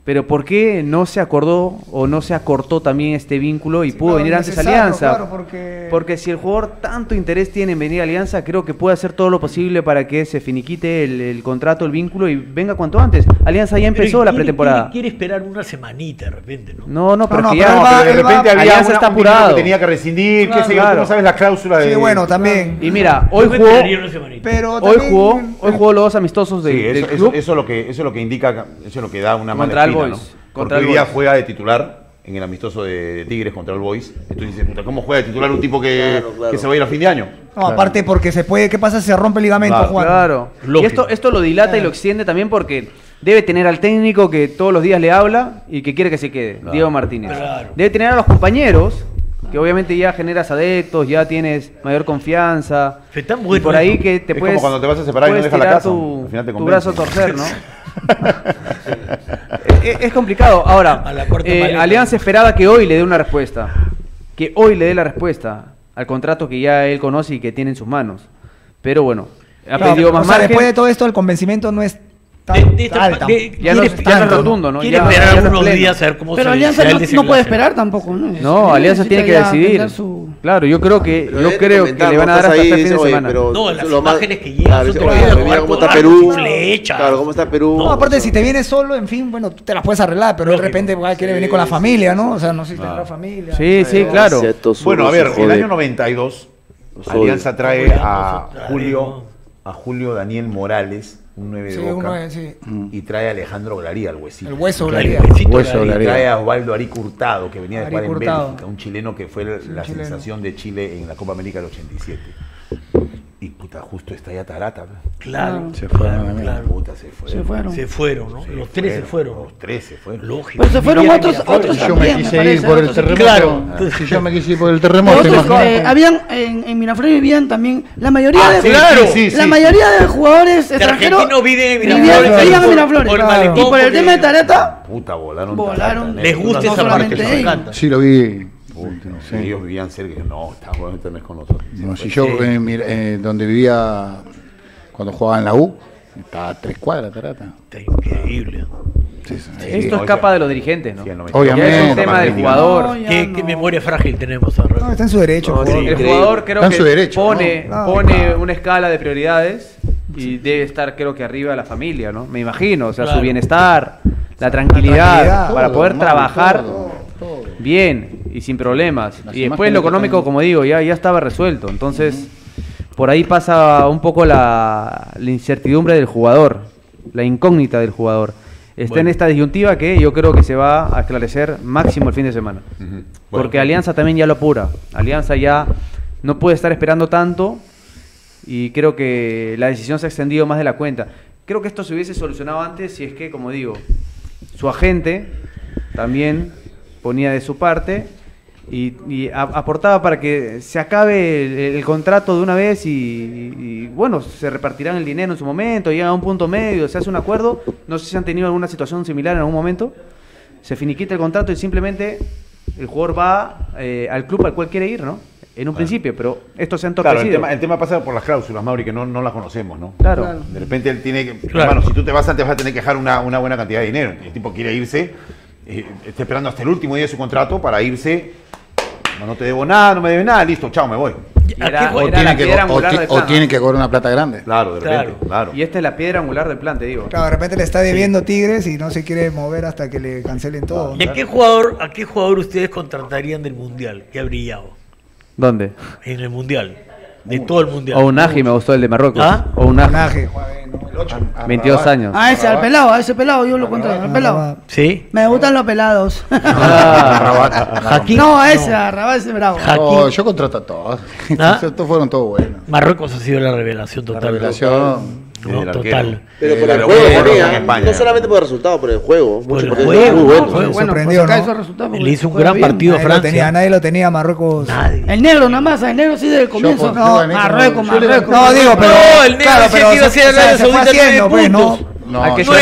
Pero ¿por qué no se acordó o no se acortó también este vínculo y pudo claro, venir antes Alianza? claro, porque- Porque si el jugador tanto interés tiene en venir a Alianza, creo que puede hacer todo lo posible para que se finiquite el, el contrato, el vínculo y venga cuanto antes. Alianza ya empezó la pretemporada. Quiere, quiere esperar una semanita de repente, ¿no? No, no, pero no, que pero ya- él va- pero de va- repente había Alianza una- está apurado. que tenía que rescindir, qué Claro, sé yo, tú claro. no sabes la cláusula de... Sí, bueno, también. Y mira, hoy jugó, esperaría una semanita. Pero hoy jugó, hoy jugó los dos amistosos de- Sí, del eso, eso, club. eso es lo que, eso es lo que indica, eso es lo que da una mala ¿no? contra Porque el hoy día Boys. juega de titular en el amistoso de, Tigres contra el Boys. Entonces dices, puta, ¿cómo juega de titular un tipo que, Claro, claro. que se va a ir a fin de año? No, aparte porque se puede, ¿qué pasa si se rompe el ligamento, Claro, Juan? Claro. Y Lógico. esto, esto lo dilata y lo extiende también porque debe tener al técnico que todos los días le habla y que quiere que se quede, Diego Martínez. Claro. Debe tener a los compañeros, que obviamente ya generas adeptos, ya tienes mayor confianza. Fue tan y bueno por ahí esto. que te Es puedes, como cuando te vas a separar y no puedes dejas la tirar casa, Tu, al final te tu convence. brazo a torcer, ¿no? es, es complicado. Ahora, eh. Alianza esperaba que hoy le dé una respuesta. Que hoy le dé la respuesta al contrato que ya él conoce y que tiene en sus manos. Pero bueno, ha Claro, pedido o más sea, margen. después de todo esto, el convencimiento no es De- de esta- alta. de- Ya no es- rotundo, ¿no? Quiere Ya- esperar ya unos días a ver cómo Pero se Alianza no, el no puede esperar tampoco, ¿no? No, Alianza tiene que decidir. su- Claro, yo creo que Pero yo creo que le van a dar hasta ahí, este fin de semana. pero No, las lo más- imágenes que llegan Claro, son dice, te oye, van a mira jugar cómo está Perú. Claro, cómo está Perú. No, aparte, si te vienes solo, en fin, bueno, tú te las puedes arreglar, pero de repente igual quiere venir con la familia, ¿no? O sea, no sé si tendrá familia. Sí, sí, claro. Bueno, a ver, el año 92, Los Alianza trae a Julio, a Julio Daniel Morales, un 9 Sí, de Boca, uno es, sí. y trae a Alejandro Glaría, el huesito. El hueso, Glaría. el Hueso la- Y Glaría. trae a Osvaldo Aric Hurtado, que venía de jugar en. Bélgica, un chileno que fue la un chileno. sensación de Chile en la Copa América del 87. Y puta, justo está ya Tarata. Claro, Se fueron claro, claro. Puta, se fueron. Se fueron. Se fueron, ¿no? Los tres se fueron. Los tres se fueron. Lógico. Pero se fueron Mira, otros, otros Si yo me también, quise parece, ir por el terremoto. Claro. Si yo me quise ir por el terremoto, Otros, eh, habían en, en Miraflores vivían también la mayoría Ah, de sí, claro. sí, sí, la sí. mayoría de jugadores extranjeros viven en Miraflores. vivían en por- Miraflores. por malecón, y por el tema de Tareta Puta, volaron. Volaron. Tarata, Les gusta esa parte. Sí, lo vi. Sí. Ellos vivían cerca. No, está bueno, no es con nosotros. No, si yo, eh, mira, eh, donde vivía cuando jugaba en la U, estaba a tres cuadras, Tarata. Está increíble. Sí, sí. Esto escapa de los dirigentes, ¿no? Sí, Obviamente. Es un tema del jugador. No, ¿Qué, no. qué memoria frágil tenemos ahora? No, está en su derecho. No, el sí. jugador. El Increíble. jugador creo Está en que derecho, pone, ¿no? pone una escala de prioridades y debe estar creo que arriba de la familia, ¿no? Me imagino, o sea, Claro. su bienestar, la tranquilidad, tranquilidad. para poder trabajar todo, todo. bien y sin problemas. Las Y después lo económico, como digo, ya, ya estaba resuelto. Entonces, por ahí pasa un poco la, la incertidumbre del jugador, la incógnita del jugador. Está en esta disyuntiva que yo creo que se va a aclarecer máximo el fin de semana. Bueno, Porque Alianza también ya lo apura. Alianza ya no puede estar esperando tanto y creo que la decisión se ha extendido más de la cuenta. Creo que esto se hubiese solucionado antes si es que, como digo, su agente también ponía de su parte y, y a- aportaba para que se acabe el, el contrato de una vez y, y, bueno, se repartirán el dinero en su momento, llega a un punto medio, se hace un acuerdo. No sé si han tenido alguna situación similar en algún momento. Se finiquita el contrato y simplemente el jugador va eh, al club al cual quiere ir, ¿no? En un principio, pero esto se ha Claro, el entorpecido. tema, el tema pasa por las cláusulas, Mauri, que no, no las conocemos, ¿no? Claro. Claro. De repente él tiene que. Claro. Hermano, si tú te vas antes vas a tener que dejar una, una buena cantidad de dinero. El tipo quiere irse, eh, está esperando hasta el último día de su contrato para irse. No, no te debo nada, no me debe nada, listo, chao, me voy. Y ¿A era- era? O la tiene, que, o, cobrar una plata grande. Claro, de repente, Claro. claro. Y esta es la piedra angular del plan, te digo. Claro, de repente le está debiendo Tigres y no se quiere mover hasta que le cancelen todo. ¿Y a qué jugador, a qué jugador ustedes contratarían del mundial que ha brillado? ¿Dónde? En el mundial. De todo el mundial. O Unagi me gustó el de Marruecos. ¿Ah? O Unagi. Naje, El ocho. 22 años. A ese, al pelado, a ese pelado yo lo contrato, al pelado. ¿Sí? Me gustan los pelados. Ah, no, a ese, a Rabat ese bravo. Ja- No, yo contrato a todos. ¿Ah? Estos fueron todos buenos. Marruecos ha sido la revelación La total. revelación. No, El total. Pero por el juego ¿ah? No solamente por el resultado, por el juego. Mucho el es juego, muy bueno. ¿no? Bueno, sorprendió, acá ¿no? esos resultados, Le hizo un gran bien. partido a Nadie lo, Francia. tenía, nadie lo tenía a Marruecos. Nadie. El negro nada más, el negro sí desde el comienzo. por- No, yo, Marruecos, Marruecos. No, digo, pero. No, el negro claro, pero iba a ser se fue haciendo, nueve pues, ¿no? No, Al que yo a no,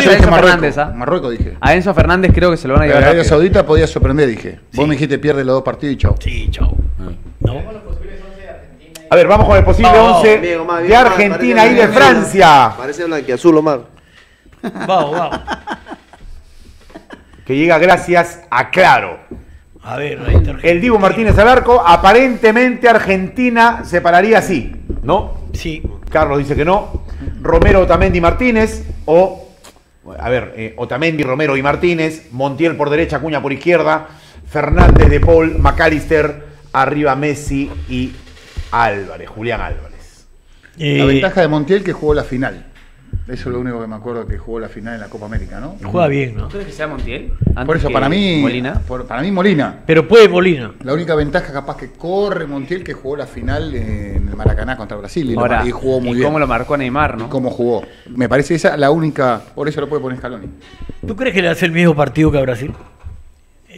Enzo Marruecos. Fernández, ¿ah? Marruecos dije. A Enzo Fernández creo que se lo van a llevar. Arabia. Saudita podía sorprender, dije. Vos me dijiste pierde los dos partidos y chao. Sí, chao. ¿No? A ver, vamos con el posible No, 11 Bien, Omar, de bien, Argentina y de. Francia. Parece blanquiazul, Omar. Vamos, vamos. Que llega gracias a Claro. A ver, El Divo Martínez al arco. Aparentemente Argentina se pararía así, ¿no? Sí. Carlos dice que no. Romero, Otamendi, Martínez. O, a ver, eh, Otamendi, Romero y Martínez. Montiel por derecha, Cuña por izquierda. Fernández, De Paul, McAllister. Arriba Messi y Álvarez, Julián Álvarez. La Eh, ventaja de Montiel que jugó la final. Eso es lo único que me acuerdo que jugó la final en la Copa América, ¿no? juega bien, ¿no? ¿Tú crees que sea Montiel? Antes Por eso, para mí, Molina. por- para mí Molina. Pero puede Molina. La única ventaja capaz que corre Montiel que jugó la final en el Maracaná contra Brasil y, lo- y jugó muy ¿y bien. cómo lo marcó Neymar, no? cómo jugó. Me parece esa la única, por eso lo puede poner Scaloni. ¿Tú crees que le hace el mismo partido que a Brasil?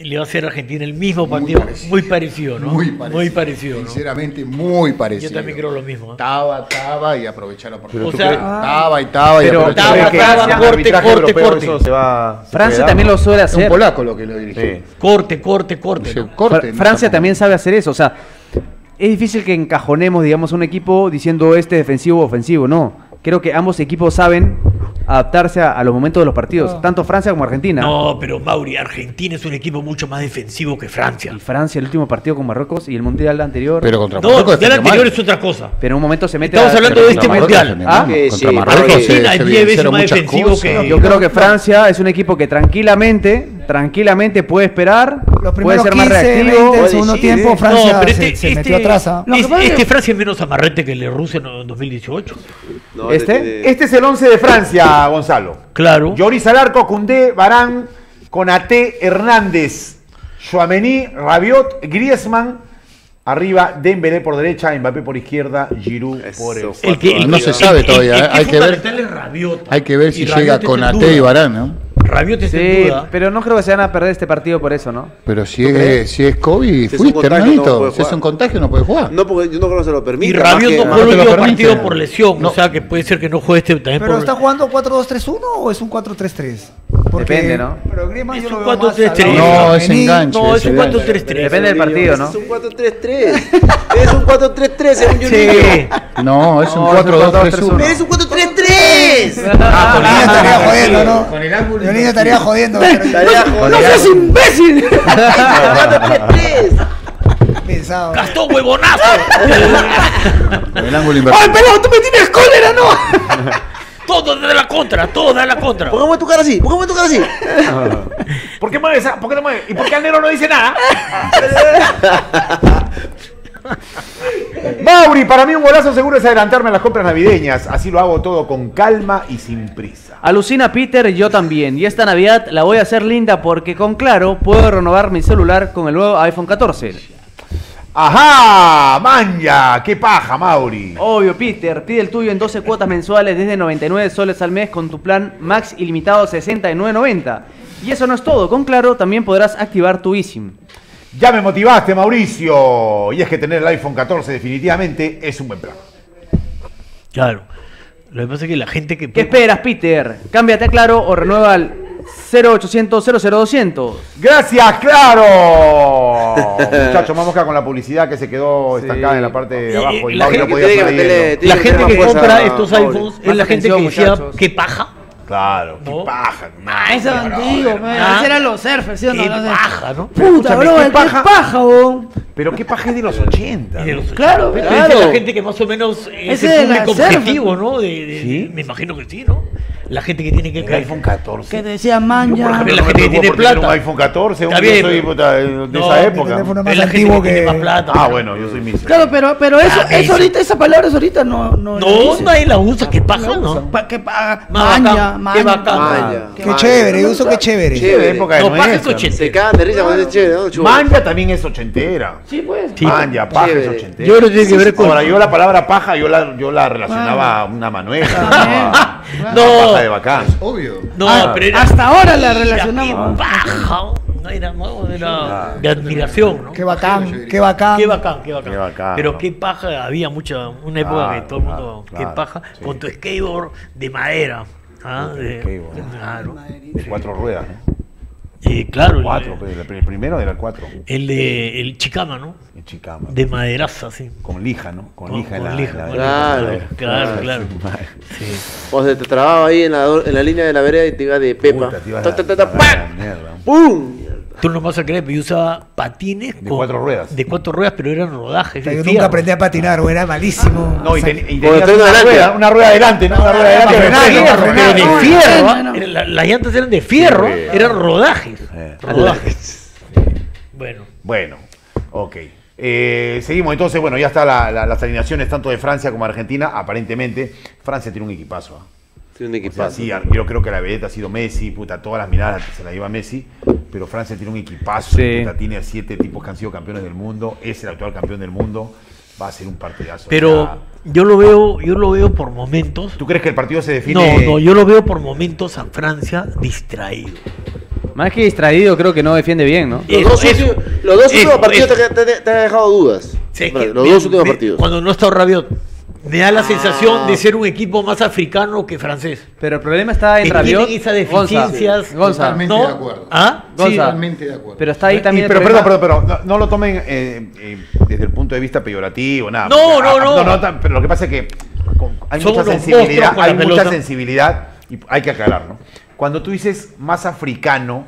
Le va a hacer a Argentina el mismo partido. Muy parecido, ¿no? Muy parecido. Muy parecido, ¿no? Sinceramente, muy parecido. Yo también creo lo mismo. ¿eh? Estaba, estaba y aprovechar la oportunidad. O sea, estaba y estaba y Pero aprovechar estaba, la ¿Crees que estaba, el corte, corte, corte. eso se va- se Francia también lo suele Es un hacer. polaco lo que lo dirigió. Sí. Corte, corte, corte. Corte, Francia también sabe hacer eso. O sea, es difícil que encajonemos, digamos, un equipo diciendo este defensivo o ofensivo. No. Creo que ambos equipos saben adaptarse a, a los momentos de los partidos, tanto Francia como Argentina. No, pero Mauri, Argentina es un equipo mucho más defensivo que Francia. Y Francia, el último partido con Marruecos y el mundial anterior. Pero contra No, Marruecos ya el anterior mal. es otra cosa. pero en un momento se mete. Estamos a- hablando de este mundial. ¿Ah? Que Contra sí, Marruecos Argentina es se 10 veces más defensivo cosas. que- Yo creo que Francia es un equipo que tranquilamente, tranquilamente puede esperar, Los puede primeros ser más 15, 20 reactivo. Puede segundo decir, tiempo, ¿eh? Francia no, pero se, este, se este- metió atrás. ¿ah? Que es, que que- Francia es menos amarrete que el de Rusia en en 2018. No, ¿Este? Este es el 11 de Francia, Gonzalo. Claro. Lloris al arco, Cundé, Barán, Conate, Hernández, Chouameni, Rabiot, Griezmann. Arriba, Dembélé por derecha, Mbappé por izquierda, Giroud Eso, por el. El que, el No que- se sabe el- todavía, el ¿eh? Hay que ver-. Hay que ver si llega con Ate y Barán, ¿no? Rabiot está en Sí, duda. pero no creo que se van a perder este partido por eso, ¿no? Pero si es, si es COVID, Si es un fuiste, contagio, no hermanito. puede si es jugar. un contagio, no puede jugar. No, porque yo no creo que se lo Y permita. Rabiot más que- no no jugó el último partido por lesión. No. O sea que puede ser que no juegue este también ¿Pero por... está jugando 4-2-3-1 o es un 4-3-3? Porque- Depende, ¿no? Pero Griezmann Es yo lo un veo más 4-3-3. al lado de No, es enganche. No, es un enganche. 4-3-3. Depende del partido, ¿no? Es un 4-3-3. es un 4-3-3, según yo. Sí. No, es un No, es un 4-2-3-1. Es un 4-3-3. Ah, ¿no? Con el ángulo Niño estaría jodiendo. Estaría pero jodido. ¡No seas imbécil! 4-3-3. Pensado. Gastón huevonazo. El ángulo ¡Ay, invertido. pelado, tú me tienes cólera, no! todo de la contra, todo de la contra. ¿Por qué mueve tu cara así? ¿Por qué mueve tu cara así? ¿Por qué mueve esa? ¿Por qué no mueve? ¿Y por qué el negro no dice nada? Mauri, para mí un golazo seguro es adelantarme a las compras navideñas. Así lo hago todo con calma y sin prisa. Alucina Peter, yo también. Y esta Navidad la voy a hacer linda porque con Claro puedo renovar mi celular con el nuevo iPhone 14. ¡Ajá! ¡Manja! ¡Qué paja, Mauri! Obvio, Peter, pide el tuyo en 12 cuotas mensuales desde 99 soles al mes con tu plan Max ilimitado 69.90. Y eso no es todo, con Claro también podrás activar tu eSIM. Ya me motivaste, Mauricio. Y es que tener el iPhone 14 definitivamente es un buen plan. Claro. Lo que pasa es que la gente que... ¿Qué esperas, Peter? Cámbiate a Claro o renueva al 0800 00200. ¡Gracias, claro! Muchachos, vamos acá con la publicidad que se quedó estancada en la parte de abajo. Y la no gente podía que meterle- La que gente que compra estos iPhones es la gente que decía, qué paja. Claro, qué No. paja. Ah, eso antiguo. Ah. Ese eran los surfers, ¿sí o no? Qué paja, ¿no? Puta, bro, ¿qué qué paja? paja. Pero qué paja es de los 80. Y de los Claro, 80. claro. Es la gente que más o menos es Ese el público objetivo, ¿no? De, de- Me imagino que sí, ¿no? La gente que tiene que El caer. iPhone 14. Que decía Yo, man ya. ejemplo, la no gente que tiene plata. un iPhone 14, Está yo bien, soy pero- puta, de No, esa época. teléfono Es más la gente antiguo que tiene que- más plata. Ah, bueno, yo soy mísero. Claro, pero, pero eso, Ah, eso ahorita, esa palabra ahorita no. No, No, nadie la usa, qué paja, ¿no? Pa- que pa- Más maña, maña. qué bacán. Maña. Qué chévere, yo uso qué chévere. Chévere. época de No, paja es nuestra. ochenta. Se cagan de risa cuando es chévere, ¿no? Manja también es ochentera. Sí, pues. Manja, paja es ochentera. Yo creo que tiene que ver con. Ahora, yo la palabra paja, yo la, yo la relacionaba a una manuela. Ah, De bacán. Obvio. No, Ah, pero era. hasta ahora la relacionamos. paja. No era, no, era de admiración, ¿no? Qué bacán, qué bacán. Qué bacán, qué bacán. Qué bacán, Pero ¿no? qué paja, había mucha, una época Claro, que todo el mundo, claro, qué paja, sí. con tu skateboard de madera. Ah, de- bueno. claro. De cuatro ruedas, ¿no? Eh, claro, el- Cuatro, el, el primero era el cuatro. el de el Chicama, ¿no? En Chicama. De maderaza, sí. Con lija, ¿no? Con, Con- lija con la. lija, la- con Claro. Claro, claro. Sí. O sea, te trababa ahí en la, en la línea de la vereda y te iba de pepa. Puta. ¡Pum! Tú no vas a creer, pero yo usaba patines De cuatro ruedas. De cuatro ruedas, pero eran rodajes. Yo nunca aprendí a patinar, güey, era malísimo. No, y, O sea, ten- y tenías una rueda, una rueda adelante, ¿no? Una rueda adelante. Pero de fierro, las llantas eran de fierro, Sí. eran rodajes. Eh. Rodajes. Bueno, Bueno, ok. Eh, seguimos entonces, bueno, ya está la- la- las alineaciones tanto de Francia como de Argentina, aparentemente. Francia tiene un equipazo. ¿ah? Tiene un O sea, equipazo. sí, yo creo que la vedeta ha sido Messi, puta, todas las miradas se la lleva Messi, pero Francia tiene un equipazo, Sí. puta, tiene a siete tipos que han sido campeones del mundo, es el actual campeón del mundo, va a ser un partidazo. pero Ya. yo lo veo, yo lo veo por momentos. ¿Tú crees que el partido se define? No, no, yo lo veo por momentos a Francia distraído. Más que distraído, creo que no defiende bien, ¿no? Los dos, eso, últimos, los dos eso, últimos partidos eso. te, te- te ha dejado dudas. Sí, Los que dos últimos partidos. Cuando no está Rabiot, me da la Ah. sensación de ser un equipo más africano que francés. Pero el problema está en Rabiot. tienen esas deficiencias. Gonza, Totalmente ¿no? de acuerdo. ¿Ah? Gonza. Sí. Totalmente de acuerdo. Pero está ahí Y- también. el pero perdón, perdón, pero no, no lo tomen eh, eh, desde el punto de vista peyorativo, nada. No, porque, no, ah, no. tan- pero lo que pasa es que hay Son mucha sensibilidad, hay mucha pelota. sensibilidad y hay que aclarar, ¿no? Cuando tú dices más africano,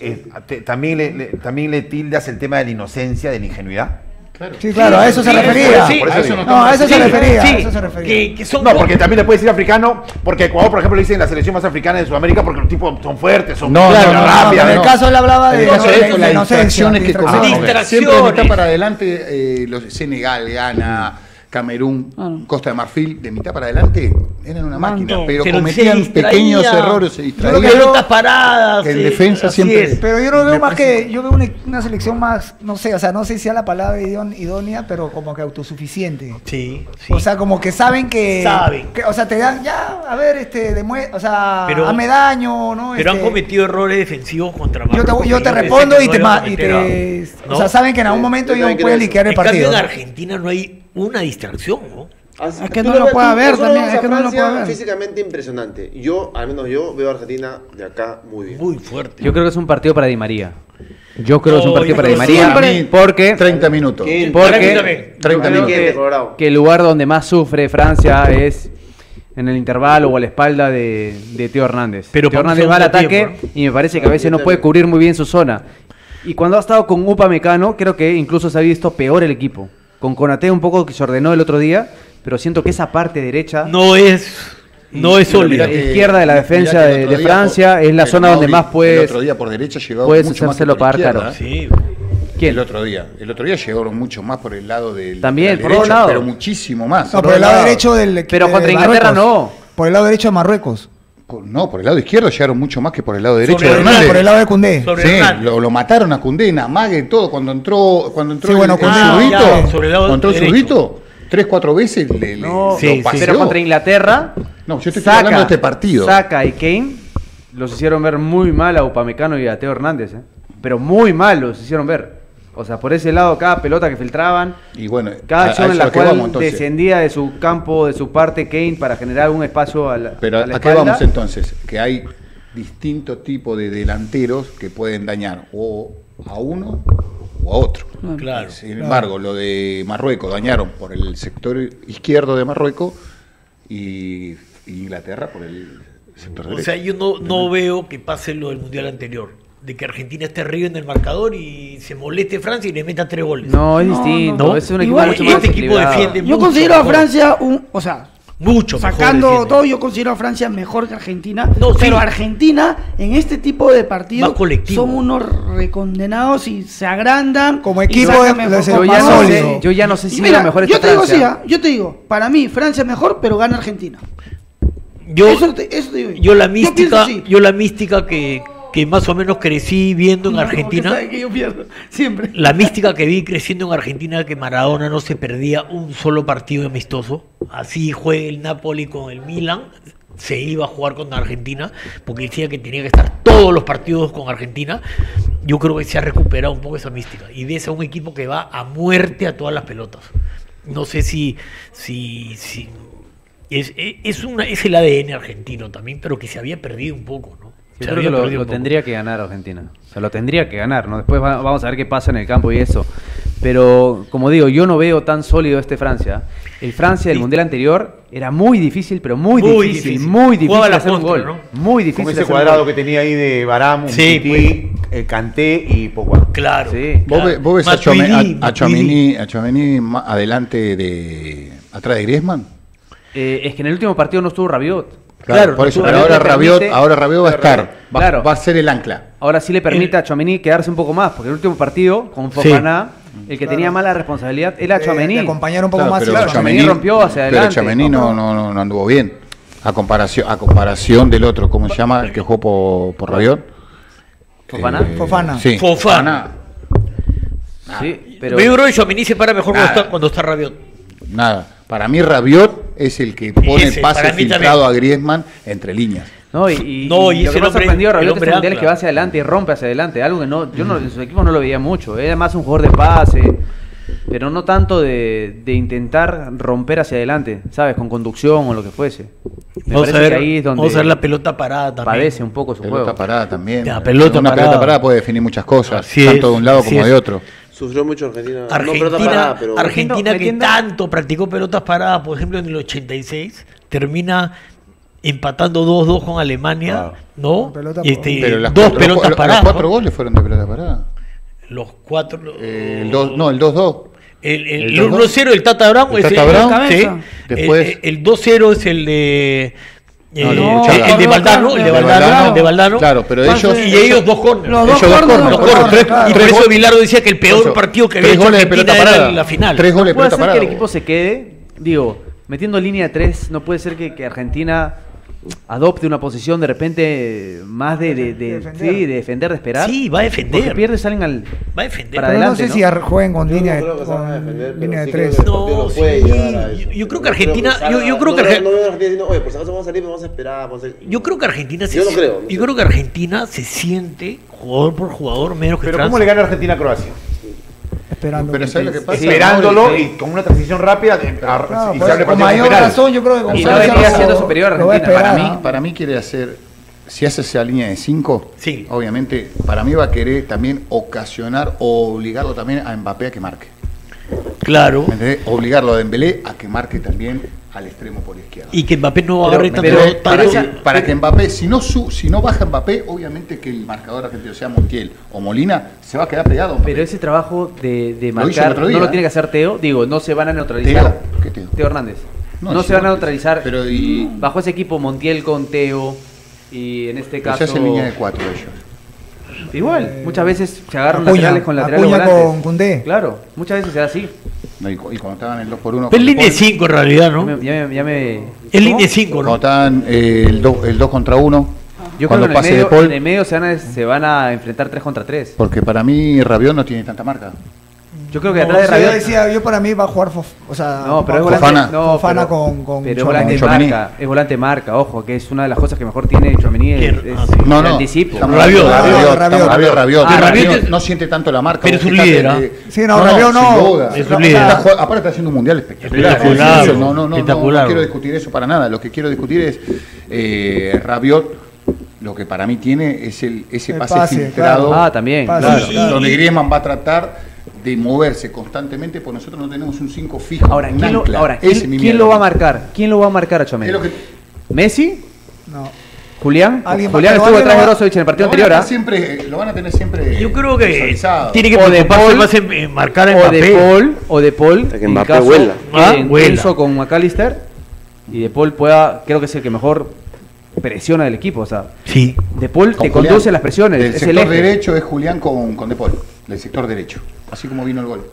eh, te- también, le, le- también le tildas el tema de la inocencia, de la ingenuidad. Sí, claro, a eso se refería. sí, a eso no No, a eso se refería. sí, a eso se refería. que, que son No, porque también le puedes decir africano, porque Ecuador, por ejemplo, le dicen la selección más africana de Sudamérica porque los tipos son fuertes, son No, no, no, rápidos, en el no. caso él hablaba de, las distracciones que. Siempre de mitad para adelante, eh, los, Senegal, Ghana, Camerún, Ah, no. Costa de Marfil, de mitad para adelante eran una Mando. máquina, pero, cometían pequeños errores, se distraían. pelotas paradas. en sí, defensa siempre- es. Pero yo lo veo más parece- que, yo veo una, una selección más, no sé, o sea, no sé si sea la palabra idón- idónea, pero como que autosuficiente. Sí, sí. O sea, como que saben que, Saben. que- o sea, te dan, ya, a ver, este, demue- o sea, Pero- hazme daño, ¿no? Pero han Este, cometido errores defensivos contra yo te, Marruecos yo te respondo y no te, y te- ¿no? o sea, saben que en algún momento yo ellos pueden liquear el En cambio, partido. en ¿no? Argentina no hay una distracción, ¿no? Así- Es que no lo ves- puede tú- ver también, es a que no lo Francia puede ver. Físicamente impresionante. Yo, al menos yo, veo a Argentina de acá muy bien. Muy fuerte. Yo creo que es un partido para Di María. Yo creo que es un partido para Di María. Porque 30 minutos. Porque también. 30 Yo creo que minutos. que el lugar donde más sufre Francia es en el intervalo o a la espalda de, de Teo Hernández. Pero Teo Hernández va al ataque tiempo, y me parece que a veces no puede cubrir muy bien su zona. Y cuando ha estado con Upa Mecano, creo que incluso se ha visto peor el equipo. Con Conate un poco que se ordenó el otro día, pero siento que esa parte derecha, No es, no es sólida. que- izquierda de la defensa de- Francia por- es la zona donde más puedes- El otro día por derecha llegó puedes mucho más que hacérselo por pagar izquierda, caro. ¿eh? Sí. ¿quién? El otro día. El otro día llegaron mucho más por el lado del También, por otro derecho, lado. pero muchísimo más. No, por el lado derecho del Pero de contra Inglaterra no. Por el lado derecho de Marruecos. No, por el lado izquierdo llegaron mucho más que por el lado derecho Sobre de Hernández. por el lado de Cundé. Sobre Sí, lo, lo mataron a Cundé, Amague, todo. Cuando entró, cuando entró Sí, bueno, el, zurdito, tres, cuatro veces le, le- No, lo Sí, paseó. pero contra Inglaterra, No, yo te estoy hablando de este partido. Saka y Kane los hicieron ver muy mal a Upamecano y a Teo Hernández, ¿eh? pero muy mal los hicieron ver. O sea, por ese lado, cada pelota que filtraban, Y bueno, cada a- a acción en la cual vamos, descendía de su campo, de su parte Kane para generar un espacio a la, Pero a ¿a, la qué vamos entonces? Que hay distintos tipos de delanteros que pueden dañar o a uno o a otro. Claro. Sin embargo, lo de Marruecos dañaron por el sector izquierdo de Marruecos y Inglaterra por el sector O derecho. sea, yo no, no veo que pase lo del mundial anterior. De que Argentina esté arriba en el marcador y se moleste Francia y le meta tres goles. No, es No, distinto. no. Es un equipo Igual, mucho este más equipo defiende Yo mucho considero a. Francia un, o sea, Mucho sacando todo, yo considero a Francia mejor que Argentina. No, sí. pero Argentina, en este tipo de partidos, son unos recondenados y se agrandan. Como equipo de- mejor Yo ya, no sé, yo ya no sé si mira, era mejor yo te digo ah, yo te digo, para mí Francia es mejor, pero gana Argentina. Yo, eso, te, eso te digo. yo la pienso mística, yo la mística que, que más o menos crecí viendo en No, Argentina. que yo pierdo, siempre. La mística que vi creciendo en Argentina que Maradona no se perdía un solo partido amistoso. Así juegue el Napoli con el Milan, se iba a jugar con Argentina, porque decía que tenía que estar todos los partidos con Argentina. Yo creo que se ha recuperado un poco esa mística. Y ves a un equipo que va a muerte a todas las pelotas. No sé si, si, si es, es una, es el ADN argentino también, pero que se había perdido un poco, ¿no? Yo creo que lo, tendría que ganar Argentina. O sea, lo tendría que ganar, ¿no? Después va- vamos a ver qué pasa en el campo y eso. Pero, como digo, yo no veo tan sólido este Francia. El Francia del Sí. Mundial anterior era muy difícil, pero muy, Muy difícil, difícil. muy difícil hacer un gol. ¿no? Muy difícil de ese hacer un cuadrado gol. que tenía ahí de Baram, Sí, Umtiti, eh, Kanté y Pogba. Claro. Sí. ¿Vos, claro. ve- vos ves a ma- adelante de atrás de Griezmann? Eh, es que en el último partido no estuvo Rabiot. Claro, por no eso, pero ahora Rabiot permite- ahora Rabiot va a estar, va, Claro. va a ser el ancla. Ahora sí le permite a Chouameni quedarse un poco más, porque el último partido con Sí. Fofana, el que tenía mala responsabilidad era Chouameni. de acompañar un poco Claro, más. pero claro. Tchouaméni rompió hacia pero adelante. Tchouaméni no, no, no, no anduvo bien. A comparación, a comparación del otro, ¿cómo se llama? El que jugó por, por Rabiot. ¿Fofana? Eh, Fofana. Sí. Fofana. Sí, pero Yo creo que Tchouaméni se para mejor cuando está, cuando está Rabiot. Nada. Para mí Rabiot es el que pone Ese, el pase filtrado también. a Griezmann entre líneas. No, y, y- No, y y lo que el me ha hombre- sorprendido a el Rabiot este mundial es que va hacia adelante y rompe hacia adelante. Algo que no, yo no, en su equipo no lo veía mucho. Era más un jugador de pase, pero no tanto de, de intentar romper hacia adelante, ¿sabes? Con conducción o lo que fuese. Me Vamos a, ver, que ahí es donde vamos a ver la pelota parada también. padece un poco su Pelota juego. parada también. La pelota Una pelota parada. parada puede definir muchas cosas, Así tanto es, de un lado así como es. de otro. Sufrió mucho Argentina. Argentina, parada, pero. Argentina que Metiendo- tanto practicó pelotas paradas, por ejemplo en el 86, termina empatando 2-2 con Alemania. ¿no? Pelota este, Pero las dos cuatro- pelotas los- paradas. Los cuatro ¿no? goles fueron de pelota parada. Los cuatro. Eh, el dos, no, el 2-2. El, el, el el 2-2. 1-0 el Tata Brown. El es Tata Brown. sí. Después- El, el 2-0 es el de. No, eh, el de el, de Valdano, el de de Valdano, de Valdano. Claro, pero ellos. Y ellos dos corners. Los Ellos dos dos corners, corners, los dos corners, tres- claro. y por eso Bilardo decía que el peor eso, partido que había hecho goles de Argentina pelota era la final. Tres goles de puede pelota ser parada. que el equipo se quede, digo, metiendo línea de tres, no puede ser que, que Argentina adopte una posición de repente más de, de, de- Defender. sí, de defender, de esperar. Sí, va a defender. Porque pierde, salen al. Va a defender. Para Pero no adelante, sé ¿no? si jueguen con Yo línea no de, con defender, línea de sí tres. que el No, sí, yo- yo creo que Argentina- yo- yo creo que Argentina diciendo, oye, por si acaso vamos a salir, pero vamos a esperar. Vamos a hacer-". Yo creo que Argentina se Yo no creo, yo creo que Argentina se siente jugador por jugador menos que Pero Francia. ¿cómo le gana Argentina a Croacia? Esperando. Pero que ¿sabes lo que empiece. pasa? Esperándolo Sí. y con una transición rápida de- a- Claro, y pues, se abre con mayor penal. razón, yo creo que con Y no venía siendo superior a Argentina. esperar, Para mí, ¿no? para mí quiere hacer, si hace esa línea de 5, Sí. obviamente, para mí va a querer también ocasionar o obligarlo también a Mbappé a que marque. Claro. Obligarlo a Dembélé a que marque también al extremo por izquierda. Y que Mbappé no agarre ¿Me tanto. para, que, para que Mbappé, si no, su, si no baja Mbappé, obviamente que el marcador argentino, sea Montiel o Molina, se va a quedar pegado. Mbappé. Pero ese trabajo de, marcar no lo ¿eh? tiene que hacer Teo. Digo, no se van a neutralizar. Teo, ¿qué Teo? Teo Hernández. No, se van a neutralizar. pero y- Bajo ese equipo Montiel con Teo. Y en este Pero caso. se hace línea de 4 ellos. Igual, muchas veces se agarran Acuña, laterales con laterales Acuña volantes. con Koundé. Claro, muchas veces se da así. No, Y, cu- y cuando estaban el 2 por 1 Es línea 5 en realidad, Ya ¿no? me, ya me- ya me- Es línea 5, Cuando ¿no? estaban eh, el 2 el dos contra 1, Yo creo cuando que en el, pase de medio, Paul, en el medio se van, a, se van a enfrentar 3 contra 3. porque para mí Rabiot no tiene tanta marca. Yo creo que atrás de sea, yo Rabiot. decía, yo para mí va a jugar Fof, o sea, No, pero es volante, Fofana. no, Fofana pero, con, con pero es volante marca, es volante marca, ojo, que es una de las cosas que mejor tiene Chouameni es, es Ah. No, el no. anticipo. estamos Rabiot. Rabiot, Rabiot, Rabiot, Rabiot. Ah, Rabiot Rabiot es- no siente tanto la marca. pero es un líder, Sí, no, Rabiot no. sin duda. Es un No, líder. Aparte está haciendo un mundial espectacular. No, no, no, no quiero discutir eso para nada. Lo que quiero discutir es eh, Rabiot. Lo que para mí tiene es el, ese El pase, pase, filtrado. claro. Ah, también, Pase, claro. claro. Donde Griezmann va a tratar de moverse constantemente, porque nosotros no tenemos un 5 fijo. Ahora, un ¿quién, lo, ancla. ahora, Ese ¿quién, es mi quién miedo. lo va a marcar? ¿Quién lo va a marcar a lo que- ¿Messi? No. ¿Julián? Alguien Julián estuvo atrás de Brozovic en el partido anterior, ¿ah? siempre, lo van a tener siempre Yo creo que tiene que O de Paul, más en, marcar O de. Paul, o de Paul, que en Mbappé caso vuela. Ah, que vuela. Enzo con McAllister y de Paul pueda, creo que es el que mejor presiona del equipo, o sea, Sí. de Paul Con te Julián. conduce las presiones, el sector eje. derecho es Julián con, con De Paul, del sector derecho. Así como vino el gol.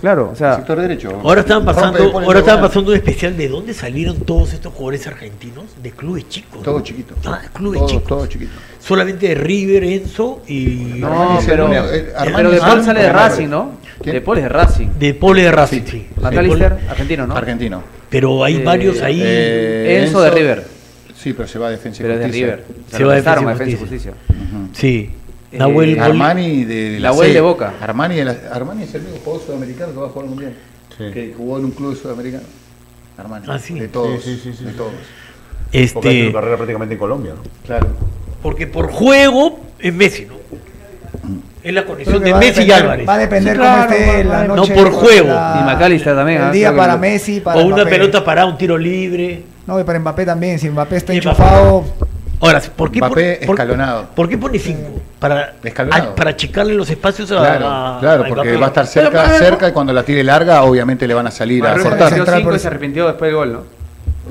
Claro, o El sea, sector derecho. Ahora estaban pasando, ahora estaban pasando un especial de dónde salieron todos estos jugadores argentinos de clubes chicos. Todo ¿no? chiquito. Ah, clubes Todo, chicos. todo chiquito. Solamente de River, Enzo y no, pero, pero de Paul sale de Racing, no-. De Paul es de Racing. de Paul de Racing, sí. McAllister, argentino, ¿no? Argentino. Pero hay Eh, varios ahí. Eh, Enzo de River. Sí, pero se va a defensa y Pero es de justicia. River. Se Se va a Defensa y Justicia. Sí. Eh, Nahuel Bol- Armani de, La la Huel C. de Boca. Armani, de la- Armani es el único jugador sudamericano que va a jugar al mundial. Que jugó en un club sudamericano. Armani. Ah, sí. De todos. Sí, sí, sí, sí. de todos. Este, su carrera prácticamente en Colombia, ¿no? Claro. porque por juego es Messi, ¿no? Es la conexión de Messi y Álvarez. Va a depender Sí, cómo esté la noche. no por juego. la- Y McAllister también, El ¿ah? día para Messi, para O una Mbappé. pelota para un tiro libre. No, y para Mbappé también. Si Mbappé está Y enchufado, Ahora, ¿por qué, Mbappé por- escalonado. ¿por qué pone 5? Para, Escalonado. a- para achicarle los espacios a, Claro, a- claro, a porque Mbappé. va a estar cerca, a cerca y cuando la tire larga, obviamente le van a salir a Marruecos cortar. 5 por y se arrepintió después del gol, ¿no?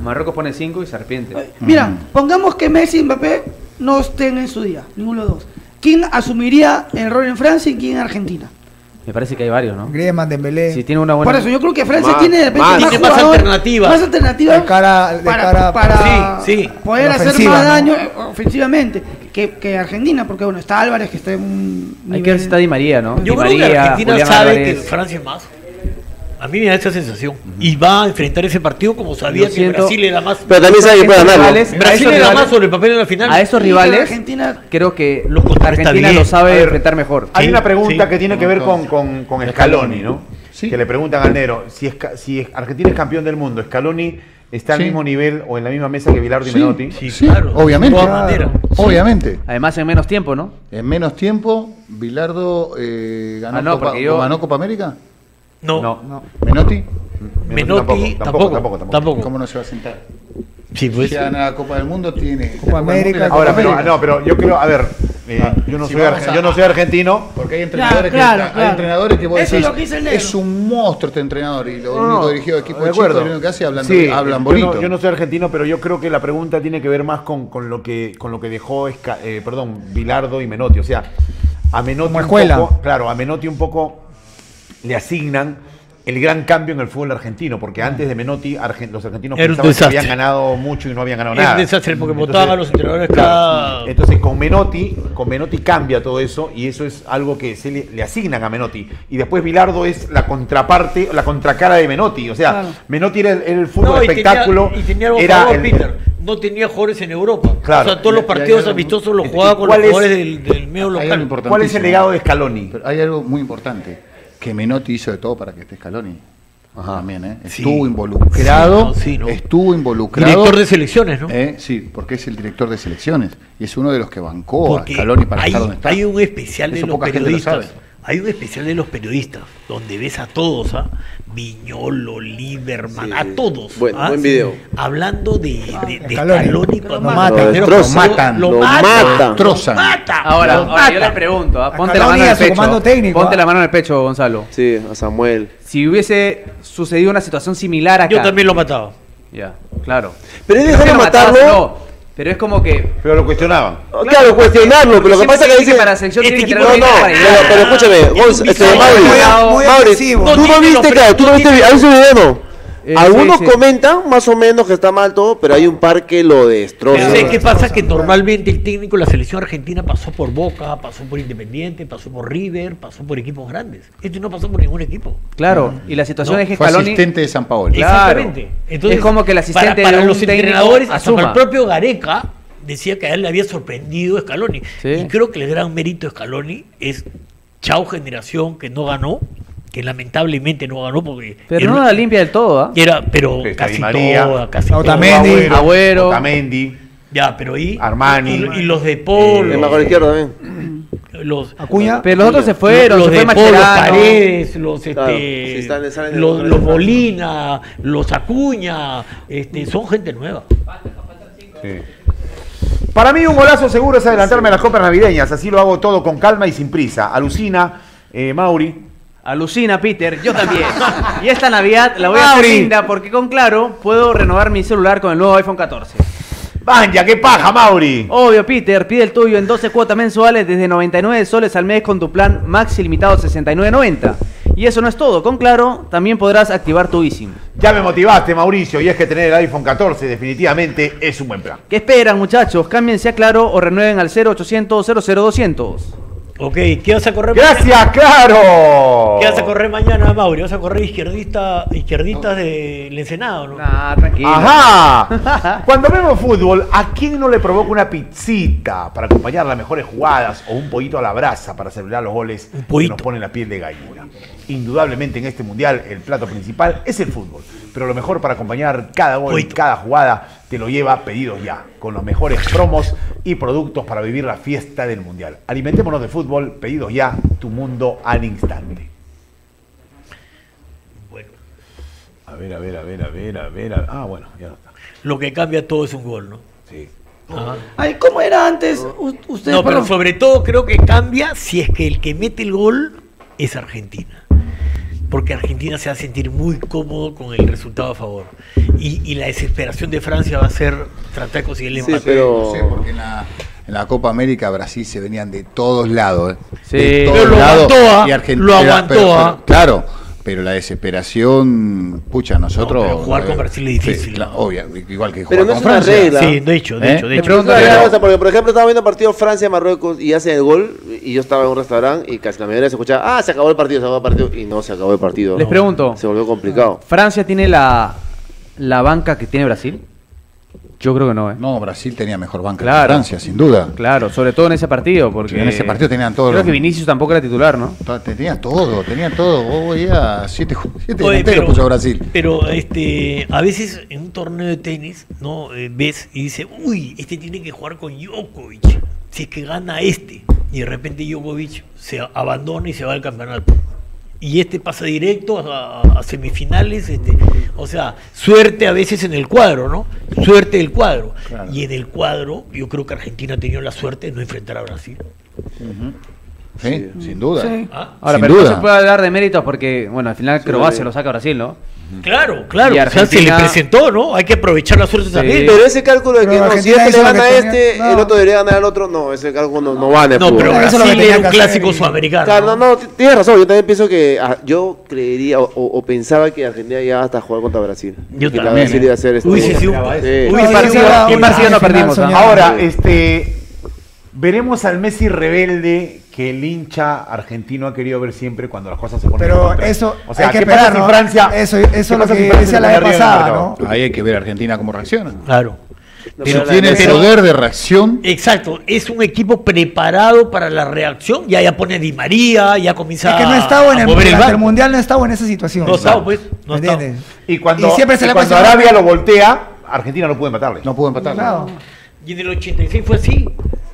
Marruecos pone 5 y se arrepiente. Mira, Mm. pongamos que Messi y Mbappé no estén en su día, ninguno de los dos. ¿Quién asumiría el rol en Francia y quién en Argentina? Me parece que hay varios, ¿no? Griezmann, Dembélé. Si tiene una buena... Por eso yo creo que Francia Más- tiene de repente más. más, Tiene más jugadores, alternativas. Más alternativas De cara- de para, cara- para Sí, sí. poder hacer más ¿no? daño ofensivamente que, que Argentina, porque bueno, está Álvarez que está en un Hay nivel- que ver si está Di María, ¿no? Yo Di creo que María, Argentina Julián sabe Álvarez. que Francia es más. A mí me da esa sensación. Y va a enfrentar ese partido como sabía que siento. Brasil era más. Pero también sabe que puede ganarlo. rivales- Brasil era rivales- más sobre el papel en la final. A esos rivales, Argentina creo que Los Argentina lo sabe ver, enfrentar mejor. Hay Sí, una pregunta sí. que tiene que ver con, con, con Scaloni, ¿no? Sí. Que le preguntan al Nero, si, es, si es- Argentina es campeón del mundo, ¿Scaloni está al Sí. mismo nivel o en la misma mesa que Bilardo y Sí. Menotti? Sí, Sí, claro. obviamente. Obviamente. Además en menos tiempo, ¿no? En menos tiempo, Bilardo eh, ganó, Ah, no, Copa, yo- ganó Copa América. No, No. Menotti, Menotti tampoco. Tampoco. tampoco. ¿cómo no se va a sentar? Sí, pues. Si gana la Copa del Mundo, tiene Copa América, Ahora, pero, no, pero yo creo, a ver, eh, Ah, yo, no si soy a- yo no argentino, Porque hay entrenadores, claro, que, claro. hay entrenadores que vos Eso es decís, lo que dice el negro. es un monstruo este entrenador y lo No, único no, dirigido de equipo de acuerdo. lo único que hace hablan, Sí, hablan yo bonito. no- Yo no, soy argentino, pero yo creo que la pregunta tiene que ver más con, con lo que con lo que dejó Esca- eh, perdón, Bilardo y Menotti. O sea, a Menotti Como un escuela. poco, claro, a Menotti un poco le asignan el gran cambio en el fútbol argentino, porque antes de Menotti argen- los argentinos pensaban que habían ganado mucho y no habían ganado Era un nada. desastre, porque Entonces, votaban a los entrenadores claro, cada- Entonces con Menotti, con Menotti cambia todo eso y eso es algo que se le, le asignan a Menotti. Y después Bilardo es la contraparte, la contracara de Menotti. O sea, Claro. Menotti era el, fútbol No, y espectáculo. Tenía, y tenía algo era favor, el- Peter. No tenía jugadores en Europa. Claro. O sea, todos los partidos amistosos los ¿y jugaba con los cuál es- jugadores del, del medio local. ¿Cuál es el legado de Scaloni? Pero hay algo muy importante, que Menotti hizo de todo para que esté Scaloni. También, ¿eh? Sí. Estuvo involucrado, Sí, no, sí, no. estuvo involucrado. Director de selecciones, ¿no? ¿eh? Sí, porque es el director de selecciones y es uno de los que bancó Porque a Scaloni para hay, estar donde está. hay un especial de Eso los poca gente lo periodistas. Hay un especial de los periodistas donde ves a todos, ¿ah? Viñolo, Lieberman, Sí. a todos. Buen- ¿ah? buen video. Hablando de, de, de Scaloni. Lo cuando- matan. Lo matan. Lo, Lo matan. matan. Lo mata. Ahora, lo yo le pregunto, ¿ah? Ponte la mano en el pecho. técnico, ponte ¿ah? la mano en el pecho, Gonzalo. Sí, a Samuel. Si hubiese sucedido una situación similar acá. Yo también lo mataba. Ya, claro. Pero dejar que de lo matarlo. no, pero es como que. Pero lo cuestionaban. Claro, cuestionarlo, pero lo que pasa es que dicen dice. para Este tiene que No, no, pero, escúchame, Gonz, este, Mauri, Mauri, tú No viste, claro, tú no viste, no ¿has visto el video no? Eh, Algunos sí, sí. comentan más o menos que está mal todo, pero hay un par que lo destroza. Pero ¿sabes qué pasa? Que normalmente el técnico de la selección argentina pasó por Boca, pasó por Independiente, pasó por River, pasó por equipos grandes. Este no pasó por ningún equipo. Claro, y la situación No, es que Fue Scaloni. asistente de San Paolo. Exactamente. Entonces, Es como que el asistente para, para de los entrenadores, asuma. el propio Gareca decía que a él le había sorprendido Scaloni. Sí. Y creo que el gran mérito de Scaloni es chao generación que no ganó, que lamentablemente no ganó porque Pero era- no la limpia del todo, ¿ah? era, pero Está casi María, toda, casi Otamendi. toda. Agüero. Otamendi. Ya, pero ahí Armani. y, y los de Paul, El mejor izquierdo también. los Acuña. Pero los otros se fueron, los se de fue Paul, los. Paredes, los Claro, este, si están- salen de los, los- los Molina, los Acuña, este, son gente nueva. Para mí un golazo seguro es adelantarme a las compras navideñas, así lo hago todo con calma y sin prisa. Alucina, eh, Mauri. Alucina, Peter, yo también. y esta Navidad la voy a hacer linda porque con Claro puedo renovar mi celular con el nuevo iPhone 14. Vaya, qué paja, Mauri. Obvio, Peter, pide el tuyo en 12 cuotas mensuales desde 99 soles al mes con tu plan Max ilimitado 69.90. Y eso no es todo, con Claro también podrás activar tu eSIM. Ya me motivaste, Mauricio, y es que tener el iPhone 14 definitivamente es un buen plan. ¿Qué esperan, muchachos? Cámbiense a Claro o renueven al 0800 00200. Ok, ¿qué vas a correr mañana? Gracias, claro. ¿Qué vas a correr mañana, Mauri? ¿Vas a correr izquierdista, izquierdistas del Ensenado, no? Nah, tranquilo. Ajá. Cuando vemos fútbol, ¿a quién no le provoca una pizzita para acompañar las mejores jugadas o un pollito a la brasa para celebrar los goles Un que nos pone la piel de gallina? Indudablemente en este mundial el plato principal es el fútbol, pero lo mejor para acompañar cada gol y Pollito. cada jugada te lo lleva pedidos ya, con los mejores promos y productos para vivir la fiesta del mundial. Alimentémonos de fútbol, pedidos ya, tu mundo al instante. Bueno, A ver, a ver, a ver, a ver, a ver. a- Ah, bueno, ya no está. lo que cambia todo es un gol, ¿no? Sí. Ajá. Ay, ¿cómo era antes? U- Ustedes, No, pero sobre todo creo que cambia si es que el que mete el gol es Argentina. Porque Argentina se va a sentir muy cómodo con el resultado a favor. Y, y la desesperación de Francia va a ser tratar de conseguir el Sí, empate. pero- No sé, porque en la, en la Copa América Brasil se venían de todos lados. ¿eh? Sí. De Pero todos lo lados. aguantó, ¿ah? Y Argen- Lo pero- aguantó, pero- ¿ah? pero- claro, pero la desesperación, pucha, nosotros. pero jugar con Brasil es difícil, sí, claro, ¿no? obvio, igual que Pero jugar no con es una Francia. regla. Sí, de hecho, de ¿Eh? hecho, de hecho. pregunto Pero- sea, porque por ejemplo estaba viendo partido Francia-Marruecos y hacen el gol y yo estaba en un restaurante y casi la mayoría se escuchaba, ah, se acabó el partido, se acabó el partido y no se acabó el partido. Les pregunto, Se volvió complicado. ¿Francia tiene la, la banca que tiene Brasil? Yo creo que no, ¿eh? No, Brasil tenía mejor banca Claro. que Francia, sin duda. Claro, sobre todo en ese partido, porque... En ese partido tenían todo Creo que Vinicius tampoco era titular, ¿no? Tenía todo, tenía todo. Vos veías siete, siete Oye, delanteros puso Brasil. pero, este, a veces en un torneo de tenis, ¿no? Eh, ves y dices, uy, este tiene que jugar con Djokovic, si es que gana este. Y de repente Djokovic se abandona y se va al campeonato. Y este pasa directo a, a semifinales, este, o sea, suerte a veces en el cuadro, ¿no? Suerte del cuadro. Claro. Y en el cuadro, yo creo que Argentina ha tenido la suerte de no enfrentar a Brasil. Sí, sin duda. Sí. ¿Ah? Ahora, Sin pero duda. no se puede hablar de méritos porque, bueno, al final Croacia lo saca a Brasil, ¿no? Claro, claro. Y o sea, se le Argentina- presentó, ¿no? Hay que aprovechar la suerte Sí. también. Pero ese cálculo de que no, si Argentina este le gana a este, tenía- el otro debería ganar al otro, no, ese cálculo no, no va en el No, fútbol. pero Eso es lo que Brasil era un clásico y- sudamericano. Claro, no, no, tienes razón, yo también pienso que ah, yo creería o, o pensaba que Argentina iba hasta jugar contra Brasil. Yo que también, Brasil ¿eh? iba a hacer esto. Un- Sí. ¿qué una partido no perdimos, ah? Ahora, este, veremos al Messi rebelde que el hincha argentino ha querido ver siempre cuando las cosas se ponen en Pero eso o sea, hay que ¿qué pasa esperar, si ¿no? Francia? Eso- ¿qué eso es lo pasa que decía se la vez pasada? ¿no? Ahí hay que ver a Argentina cómo reacciona. Claro. Pero tiene el poder de reacción, Exacto, es un equipo preparado para la reacción. Ya ya pone Di María, ya comienza Es que no estaba en a el, mover el el mundial, no estaba en esa situación. No estaba, pues. No. Y cuando, Y siempre se y le cuando Arabia lo voltea, Argentina no puede matarle. no pudo empatar. Claro. Y en el 86 fue así.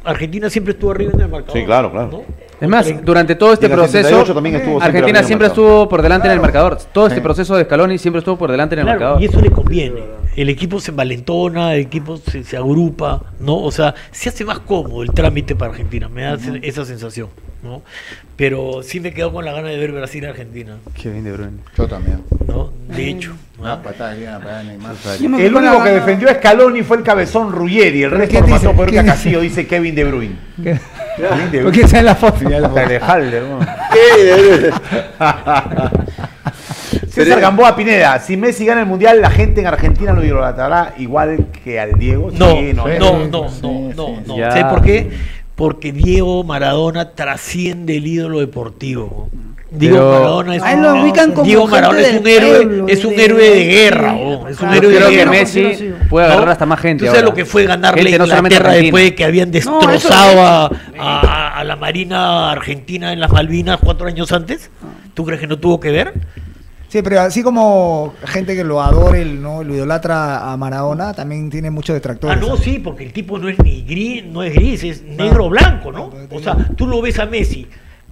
Argentina siempre estuvo arriba en el marcador. Sí, claro, claro. ¿no? Es más, durante todo este proceso, 78 también estuvo siempre Argentina siempre estuvo por delante en el marcador. Todo este Sí. proceso de Scaloni siempre estuvo por delante en el Claro, marcador. y eso le conviene. El equipo se envalentona, el equipo se, se agrupa, ¿no? O sea, se hace más cómodo el trámite para Argentina, me da ese- esa sensación, ¿no? Pero sí me quedo con la gana de ver Brasil-Argentina, Qué bien de Bruyne. Yo también. ¿no? De hecho. Una ¿ah? patada de una patada de Neymar. Yo me El único que defendió a Scaloni fue el cabezón Ruggeri, el resto ¿quién lo dice? mató por ¿Quién dice? Kevin De Bruyne. ¿Qué? Kevin De ¿Con quién está en la foto? Hasta el Halder, ¿no? ¿Qué? César Gamboa Pineda, si Messi gana el mundial, la gente en Argentina lo idolatrará igual que al Diego. No, Sí, no, no, no, sí, no. ¿Sabes por qué? Porque Diego Maradona trasciende el ídolo deportivo. Diego Pero- Maradona es A él un, lo ubican como Diego Maradona es un héroe, pueblo, es un de- héroe de guerra, oh, es un claro. héroe Creo de que guerra. Messi sí. puede ¿no? agarrar hasta más gente. ¿Tú sabes ahora. lo que fue ganarle Gente, no Inglaterra Argentina. después de que habían No, destrozado a, a- a la Marina Argentina en las Malvinas cuatro años antes? ¿Tú crees que no tuvo que ver? Sí, pero así como gente que lo adore, el- ¿no? lo idolatra a Maradona, también tiene muchos Ah, detractores. no, sí, porque el tipo no es ni gris, no es gris, es negro o blanco, ¿no? O sea, tú lo ves a Messi,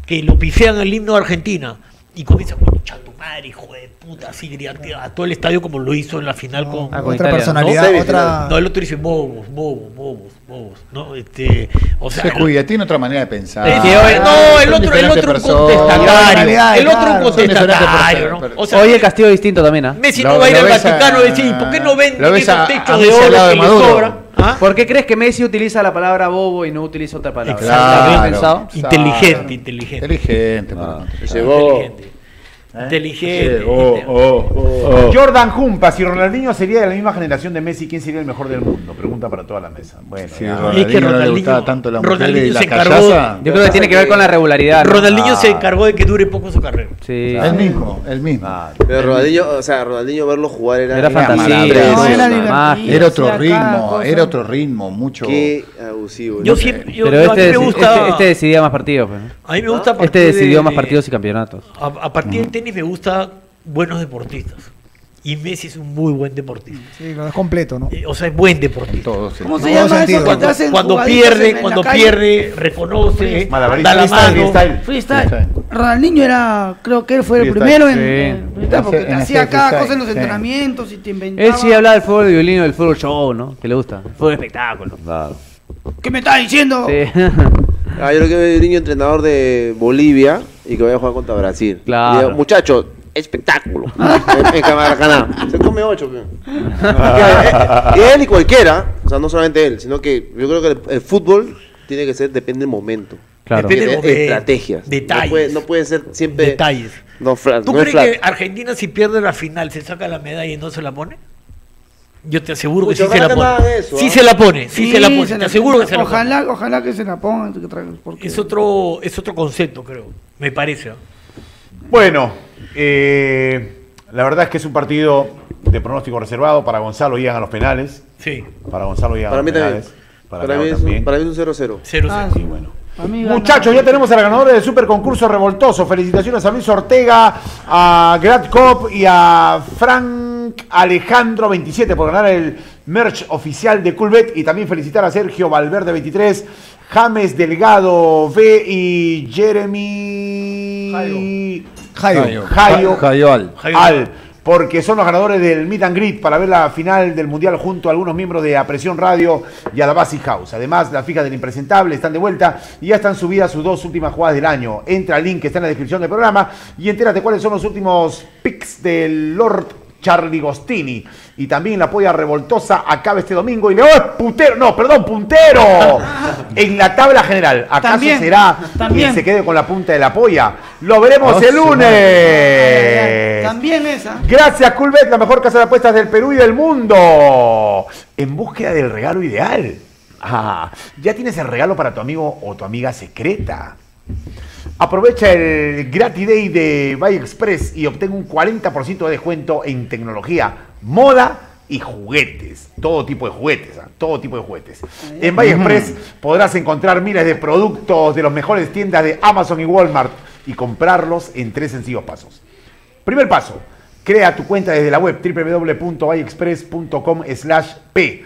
que lo pifean el himno de Argentina, y comienza con tu madre, hijo de puta, así gritarte a todo el estadio como lo hizo en la final con. Ah, con otra Italia, personalidad, ¿no? otra... No, el otro dice bobos, bobos, bobos, bobos, ¿no? Este, o sea, Se cuida, tiene otra manera de pensar. Es no, el otro, el otro contestatario, el otro contestatario, ¿no? O sea, Hoy el castigo es distinto también, ¿ah? Messi Lo- no va a ir al a- Vaticano y decir, ¿por qué no ven lo ves esos a- techos a de oro que le Maduro. ¿Ah? ¿Por qué crees que Messi utiliza la palabra bobo y no utiliza otra palabra? Exactamente. ¿Lo has pensado? Inteligente, inteligente. Inteligente. Ah, bobo. Inteligente. Inteligente. Sí, oh, oh, oh. Jordan Jumpa, si Ronaldinho sería de la misma generación de Messi, ¿quién sería el mejor del mundo? Pregunta para toda la mesa. Bueno, Sí. Ronaldinho Es que no le Ronaldinho- tanto la mujer Ronaldinho y la se encargó- callaza. Yo creo que tiene que ver con la regularidad. ¿no? Ronaldinho Ah. se encargó de que dure poco su carrera. Sí. El mismo, el mismo. Ah, Pero Ronaldinho, o sea, Ronaldinho verlo jugar era, Era fantasía. era divertido. Era otro ritmo, era otro ritmo, mucho. Qué abusivo. Yo ¿no? siempre, yo, Pero yo- a mí este, me deci- gusta, este, este decidía más partidos. pues, ¿no? A mí me gusta a Este decidió de- más partidos y campeonatos. A, a partir del tenis me gusta buenos deportistas. Y Messi es un muy buen deportista. Sí, lo es completo, ¿no? Eh, O sea, es buen deportista. Todo, sí. ¿Cómo se llama eso Cuando, hacen cuando pierde, en la cuando calle? pierde, reconoce, Malabarista, da la freestyle, mano. freestyle. Freestyle. Freestyle. Ronaldinho era, creo que él fue el primero en, sí. en freestyle porque En te hacía cada cosa en los sí. entrenamientos y te inventaba. Él sí habla del fútbol de violín, del fútbol show, ¿no? Que le gusta. El fútbol espectáculo. ¿Qué me estás diciendo? Sí. Ah, yo lo que veo un niño entrenador de Bolivia y que vaya a jugar contra Brasil. Claro. Y digo, muchacho, espectáculo. en, en Camaracaná. Se come ocho. Y él y cualquiera, o sea, no solamente él, sino que yo creo que el, el fútbol tiene que ser, depende del momento. Claro. Depende momento. estrategias. Detalles. No puede, no puede ser siempre. Detalles. No, ¿Tú no es crees que. Argentina si pierde la final se saca la medalla y no se la pone? Yo te aseguro que sí se la pone. eso, sí se la pone, sí, se la pone. se te aseguro que se la pone. ojalá, Ojalá que se la traigan, porque- Es otro, es otro concepto, creo. Me parece. ¿ah? Bueno, eh, la verdad es que es un partido de pronóstico reservado. Para Gonzalo llegan a los penales. Sí. Para Gonzalo llegan Para a mí los también. penales. Para, Para, mí Leo es un, también. para mí es un 0-0. Cero, Ah, cero. sí. Sí, bueno. Mí Muchachos, ya tenemos a la ganadora del super concurso revoltoso. Felicitaciones a Luis Ortega, a Grad Cop y a Frank Alejandro 27 por ganar el merch oficial de Coolbet. Y también felicitar a Sergio Valverde 23, James Delgado V y Jeremy Jairo. Jairo. Jairo Al. Al, porque son los ganadores del Meet and Greet para ver la final del Mundial junto a algunos miembros de Apresión Radio y a la Basic House. Además, las fijas del impresentable están de vuelta y ya están subidas sus dos últimas jugadas del año. Entra al link que está en la descripción del programa y entérate cuáles son los últimos picks del Lord Charlie Gostini. Y también la polla revoltosa acaba este domingo y le ¡Oh, putero! No, perdón, puntero. En la tabla general. ¿Acaso También, será también. quien se quede con la punta de la polla? Lo veremos Oh, el sí, lunes. También esa. Gracias, Coolbet, la mejor casa de apuestas del Perú y del mundo. En búsqueda del regalo ideal. Ah, ya tienes el regalo para tu amigo o tu amiga secreta. Aprovecha el Gratis Day de Buy Express y obtén un 40% de descuento en tecnología, moda y juguetes. Todo tipo de juguetes, ¿ah? todo tipo de juguetes. En Buy Express podrás encontrar miles de productos de las mejores tiendas de Amazon y Walmart y comprarlos en tres sencillos pasos. Primer paso, crea tu cuenta desde la web www.buyexpress.com p.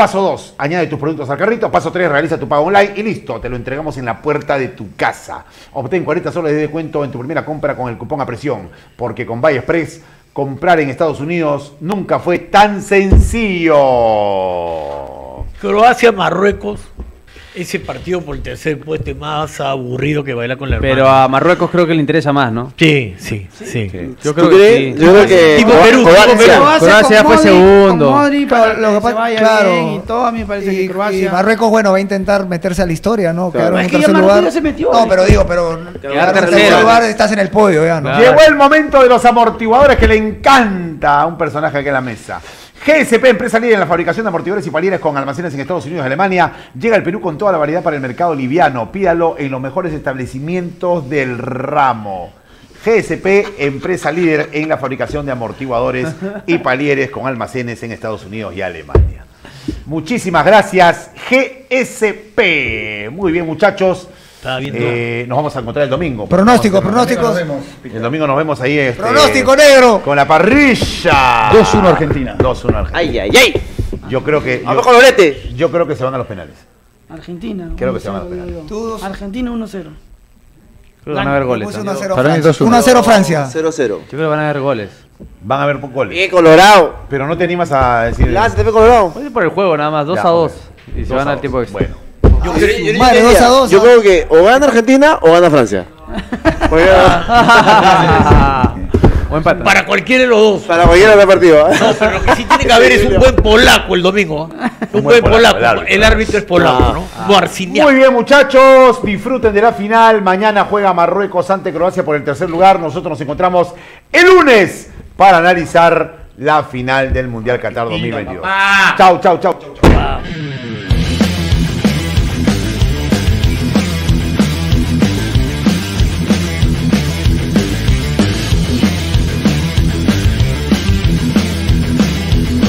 Paso 2, añade tus productos al carrito. Paso 3, realiza tu pago online y listo, te lo entregamos en la puerta de tu casa. Obtén 40 soles de descuento en tu primera compra con el cupón a presión, porque con Buy Express comprar en Estados Unidos nunca fue tan sencillo. Croacia, Marruecos. Ese partido por el tercer puesto es más aburrido que bailar con la hermana. Pero a Marruecos creo que le interesa más, ¿no? Sí, sí, sí. Yo ¿Tú creo que crees? sí. Yo creo que. Tipo Perú, Croacia- tipo Perú. Croacia con fue segundo. con Modric para Claro, lo que pasa- claro. bien y todo, a mí me parece Y, que y Croacia... Marruecos, bueno, va a intentar meterse a la historia, ¿no? Claro. Quedaron Es que ya tercer lugar. ya se metió, no, pero digo, pero Quedar en tercer lugar estás en el podio, ya, ¿no? Claro. Llegó el momento de los amortiguadores que le encanta a un personaje aquí en la mesa. GSP, empresa líder en la fabricación de amortiguadores y palieres con almacenes en Estados Unidos y Alemania, llega al Perú con toda la variedad para el mercado liviano. Pídalo en los mejores establecimientos del ramo. GSP, empresa líder en la fabricación de amortiguadores y palieres con almacenes en Estados Unidos y Alemania. Muchísimas gracias, GSP. Muy bien, muchachos. Viendo. Eh, nos vamos a encontrar el domingo. A hacer- pronósticos. el domingo nos vemos ahí. este, Pronóstico negro. Con la parrilla. 2-1 Argentina. 2-1 Argentina. Ay, ay, ay. Yo creo que. Vamos Yo, con Lorete. yo creo que se van a los penales. Argentina. Creo que se 1-0 van a yo. Tú dos. Argentina 1-0. Creo que van a haber goles. Puse ¿no? 1 a 0 Para mí Francia. 2-1. 1 a 0 Francia. 0-0. Yo creo que van a haber goles. Van a haber goles. Bien, Colorado. Pero no te animas a decir. Lánzate, fe Colorado. Voy por el juego nada más, 2 Ya, a 2. ok. Y se van a al tiempo extra. Bueno. Yo, yo- yo- yo Madre, diría, 2 a 2, Yo ¿ah? creo que o gana Argentina o gana Francia. Empatan. Para cualquiera de los dos. Para cualquiera de partido. ¿eh? No, pero lo que sí tiene que haber es un buen polaco el domingo. ¿ah? Un, buen polaco. El árbitro, es polaco, ¿no? Ah. No arciniano. Muy bien, muchachos. Disfruten de la final. Mañana juega Marruecos ante Croacia por el tercer lugar. Nosotros nos encontramos el lunes para analizar la final del Mundial Qatar 2022. papá. Chau, chau,